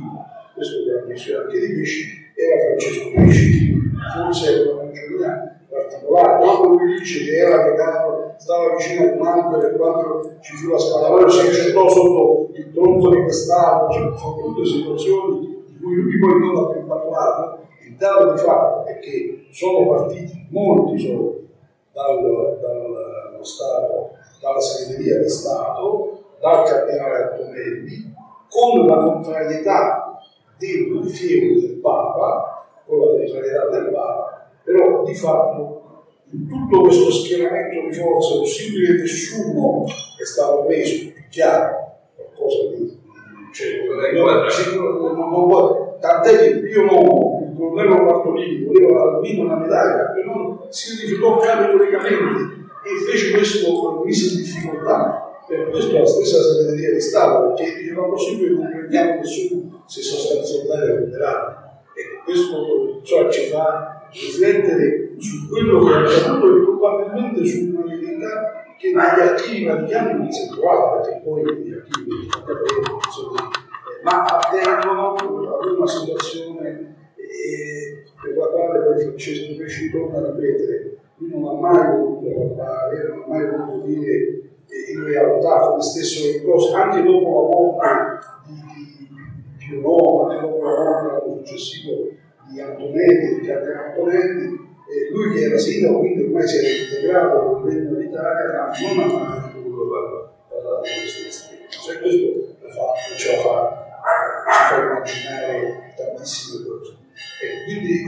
questo che ha messo anche di Pesci, era Francesco Pesci, forse era una ragione particolare, quando lui dice che era legato, stava vicino a un albero e quando ci fu la sparatoria si gettò sotto il tronco di quest'albero, cioè, sono tutte situazioni di cui lui poi non ha più parlato. Il dato di fatto è che sono partiti molti soldi dal, dallo Stato, dalla segreteria di Stato, dal cardinale Antonelli, con la contrarietà del fiero del Papa, con la contrarietà del Papa, però di fatto in tutto questo schieramento di forze possibile nessuno è stato preso, è chiaro, qualcosa di... Cioè, non, tant'è che io non, il colonnello Bartolini voleva almeno una medaglia, però si rifiutò categoricamente e fece questo, mise in difficoltà. Per questo la stessa segreteria di Stato, perché diceva possibile che non prendiamo nessuno se sostanzialmente recuperare. E questo cioè, ci fa riflettere su quello che è accaduto e probabilmente su una verità che negli archivi vaticani non si è trovata, perché poi gli archivi insomma, ma attendono ad una situazione eh, per la quale poi Francesco Pesci torna a ripetere, lui non ha mai voluto parlare, non ha mai voluto dire eh, in realtà come stesso le cose, anche dopo la morte di, di, Pio anche dopo la morte l'anno successivo di Antonelli, di Cardinale Antonelli, e lui che era sindaco, quindi ormai si era integrato con il Regno d'Italia, ma non ha mai voluto parlare di queste esperienze. Cioè questo lo fa, ce la fa, ci fa immaginare tantissime cose. E quindi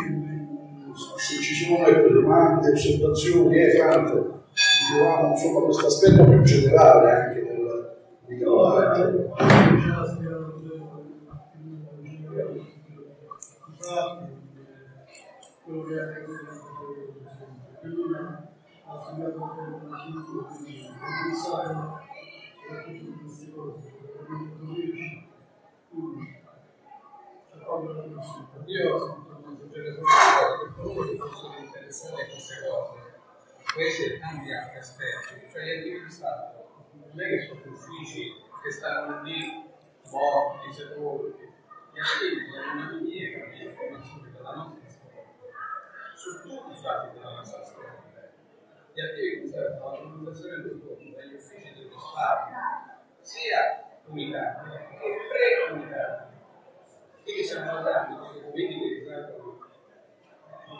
se ci sono ecco, domande, osservazioni, eh, Franco, dicevamo insomma questo aspetto più generale anche del quello che ha prima ha studiato per cibo quindi pensare soprattutto queste cose quindi io aggiungere solo una cosa, per coloro che fossero interessati a queste cose, questi e tanti altri aspetti, cioè archivi di Stato, non è che sono uffici che stanno lì morti, sepolti, gli archivi sono di informazioni della nostra su tutti i fatti della storia. Gli archivi servono alla documentazione del corpo dagli uffici dello Stato, sia unitari che pre-unitari. Quindi stiamo parlando di documenti che risalgono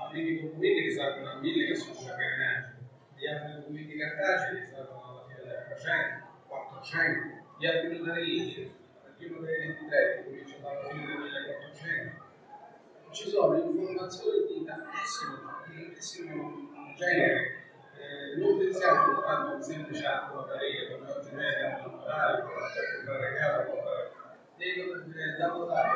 quindi documenti risalgono al 1000 che sono già carnaggi, gli altri documenti cartacei risalgono alla fine del 300, 400, gli altri notarini, primo delle 23 che comincia dalla fine del 1400. Ci sono informazioni di tantissimo, di tantissimo genere. Eh, non pensiamo soltanto a un semplice atto notarile come oggi noi abbiamo notario, per comprare casa, da notare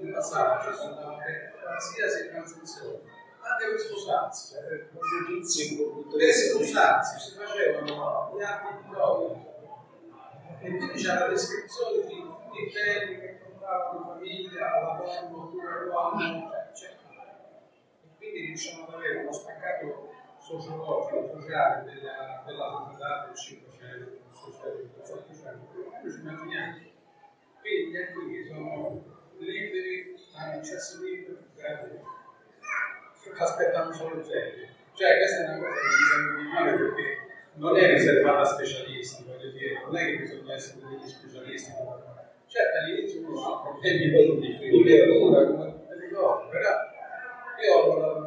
in passato ci sono qualsiasi transazione anche per sposarsi, per sposarsi si facevano gli atti di nome e quindi c'è la descrizione di tutti i beni che compravano famiglia, lavoro, oppure uomo, eccetera. Riusciamo ad avere uno spaccato sociologico, sociale della, della società del 500, sociale del 700, noi ci immaginiamo. Quindi gli archivi sono liberi, hanno accesso libero, gratuito aspettano solo gente. Cioè, questa è una cosa che bisogna dire perché non è riservata a specialisti, voglio dire, non è che bisogna essere degli specialisti. Certo, all'inizio uno ha problemi di lettura, come ricordo, però io ho lavorato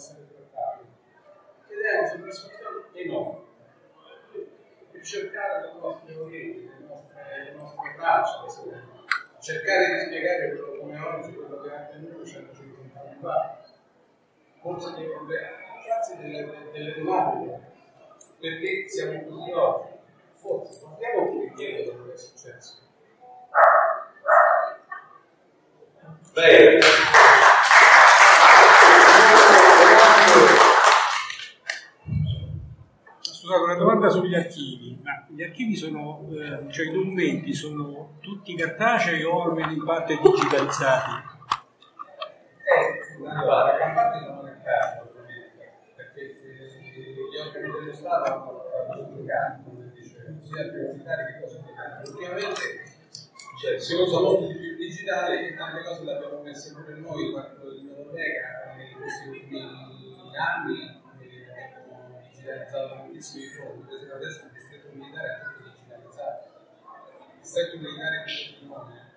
essere trattati. Ed è una soddisfazione enorme. Ricercare le nostre origini, le nostre, le nostre tracce, cercare di spiegare quello come oggi, quello che è avvenuto 150 anni fa. Forse dei grazie delle, delle tematiche perché siamo così oggi. Forse guardiamo pure dietro quello che è successo. Bene. Domanda sugli archivi. Ma gli archivi sono, eh, cioè i documenti sono tutti cartacei o almeno in parte digitalizzati? Eh, la gran parte sono caso, perché gli organi dello Stato hanno pubblicato, come dice, sia prioritarie che cose digitali. Ultimamente cioè, si usa molto di più il digitale e tante cose le abbiamo messe pure noi quando in Noruega in questi ultimi anni digitalizzato tantissimi fondi, per esempio adesso il distretto militare è tutto digitalizzato. Il distretto militare di Pordenone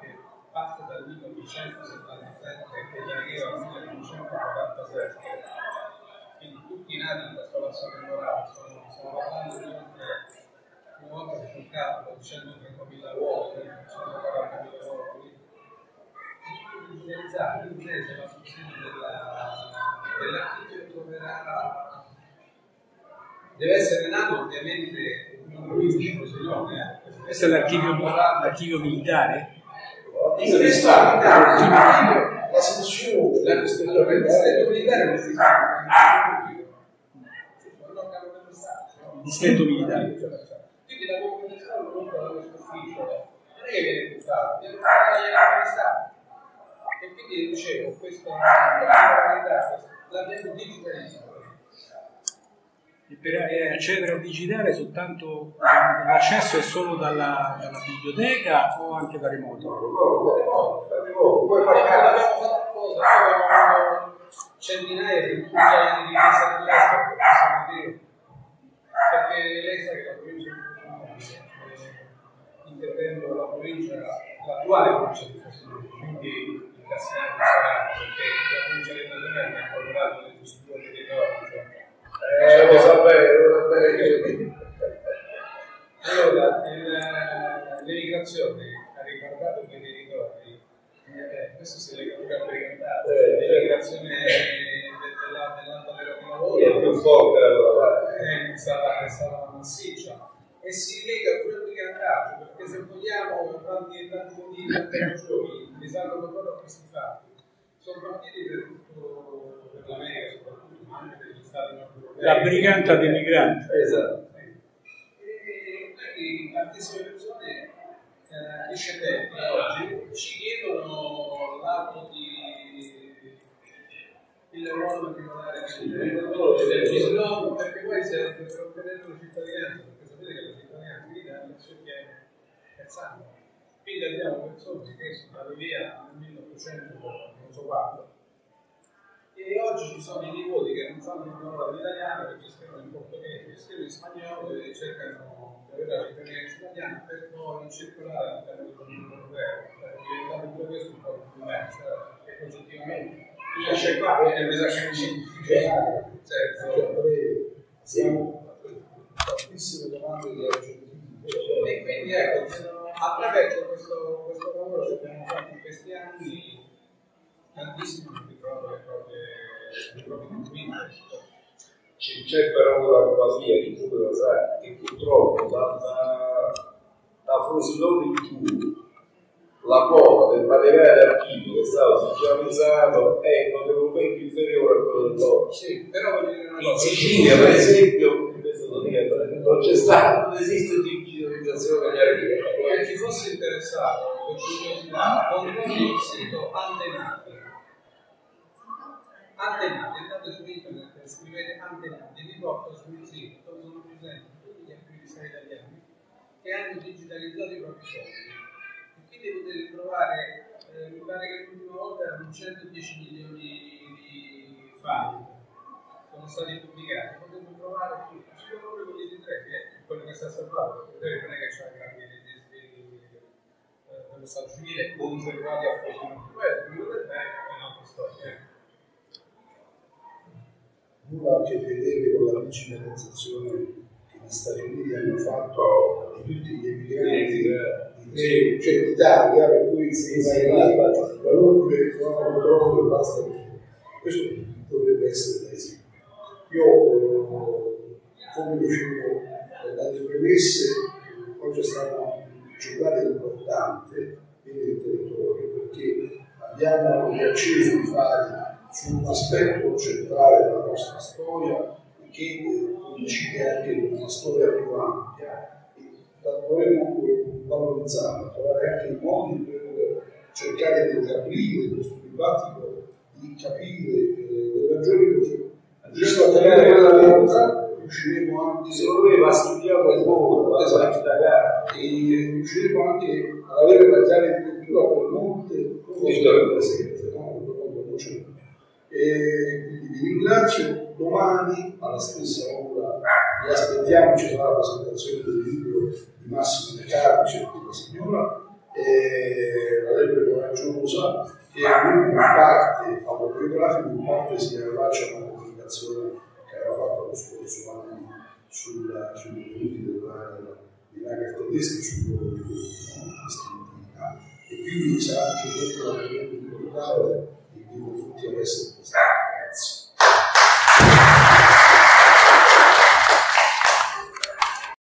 che parte dal 1977 e arriva al 1947 quindi tutti nati in questo lasso temporale sono parlando di una volta che sul capo 130.000 uomini, 140.000 uomini, digitalizzati, quindi se la funzione dell'archivio troverà deve essere nato ovviamente. Questo è l'archivio, l'archivio militare? L'archivio militare, la sezione, la questione, il distretto militare è un ufficio Il distretto militare. Quindi la comunicazione comunque da questo ufficio non è che viene buttata, viene stati. E quindi dicevo, questa particolarità l'abbiamo digitalizzato. E per eh, accedere al digitale soltanto diciamo, l'accesso è solo dalla, dalla biblioteca o anche da remoto? Abbiamo fatto apposta, abbiamo avuto centinaia di migliaia di richieste all'estero, possiamo dire. Perché lei sa che la provincia di Frosinone, intervenendo la provincia, l'attuale provincia di Frosinone, quindi il Cassinato sarà, perché la provincia di Frosinone ha collaborato con il suo territorio. Eh, lo so sapevo, Allora, eh, l'emigrazione ha ricordato dei territori, eh, questo si lega pure a ricordato, l'emigrazione dell'andamento del lavoro è più forte allora. Eh, è stata, è stata massiccia e si lega pure al brigantaggio, perché se vogliamo tanti e tanti motivi, tante ragioni, risalgono proprio a questi fatti. Sono partiti per tutto per l'America soprattutto la briganta dei migranti. Esatto. E quindi tantissime persone eh, discendenti oggi ci chiedono l'atto di il ruolo particolare del perché poi serve per ottenere la cittadinanza, perché sapete che la cittadinanza in Italia si ottiene scherzando. Quindi abbiamo persone che sono andate via nel 1800 non so quando e oggi ci sono i nipoti che non sanno parola l'italiano perché scrivono in portoghese, scrivono in spagnolo e cercano di avere la cittadinanza italiana per poi circolare all'interno dell'Unione Europea, cioè diventare pure questo un po' più diverso, cioè che oggettivamente nasce qua e bisogna che ci certo. Siamo tantissime domande di argentini. E quindi ecco, attraverso questo, questo lavoro che abbiamo fatto in questi anni, tantissimi hanno ritrovato le proprie, convinzioni. C'è però una quasia che tu lo sai, che purtroppo da, da, Frosinone in giù la quota del materiale d'archivio che è stato sistemizzato è notevolmente inferiore a quello del nord. Sì, però In. Sicilia, per esempio, non c'è stato, non esiste digitalizzazione degli archivi. E chi fosse interessato, per curiosità, controlli il sito Antenati. Antenati, andate su internet scrivete Antenati, vi porta sul sito sono presenti tutti gli attivisti italiani che hanno digitalizzato i propri soldi. E quindi potete trovare, eh, mi pare che l'ultima volta erano 110 milioni di file sono stati pubblicati, potete trovare tutto, ci sono proprio quelli di tre, che è quello che sta salvato, perché non è che c'è registri eh, dello Stato civile conservati a fondo, quello è un'altra storia. Nulla a che vedere con la digitalizzazione che gli Stati Uniti hanno fatto di tutti gli emigranti di- cioè d'Italia, per cui se vai là, qualunque controllo basta questo dovrebbe essere l'esempio. Io, come dicevo, dalle premesse, oggi è stata una giornata importante per il territorio perché abbiamo riacceso i fari su un aspetto centrale della nostra storia che coincide anche con una storia più ampia e la dovremmo valorizzare, trovare anche i modi per cercare di capire questo dibattito, di capire eh, le ragioni perché riuscendo a capire quella cosa. riusciremo anche Secondo me va studiato il mondo, va Esatto. indagare. e riusciremo anche ad avere una chiave di lettura per molte cose Sì. presenti. No? Non c'è. E quindi vi ringrazio, domani alla stessa ora vi aspettiamo, ci sarà la presentazione del libro di Massimo De Carpi, la signora, e la legge coraggiosa, che in parte autobiografico, in parte si riallaccia a una comunicazione che aveva fatto lo scorso anno sulla- sui detenuti della di Lager tedeschi sul loro di distintività. E quindi sarà anche molto importante, invito tutti a essere presenti.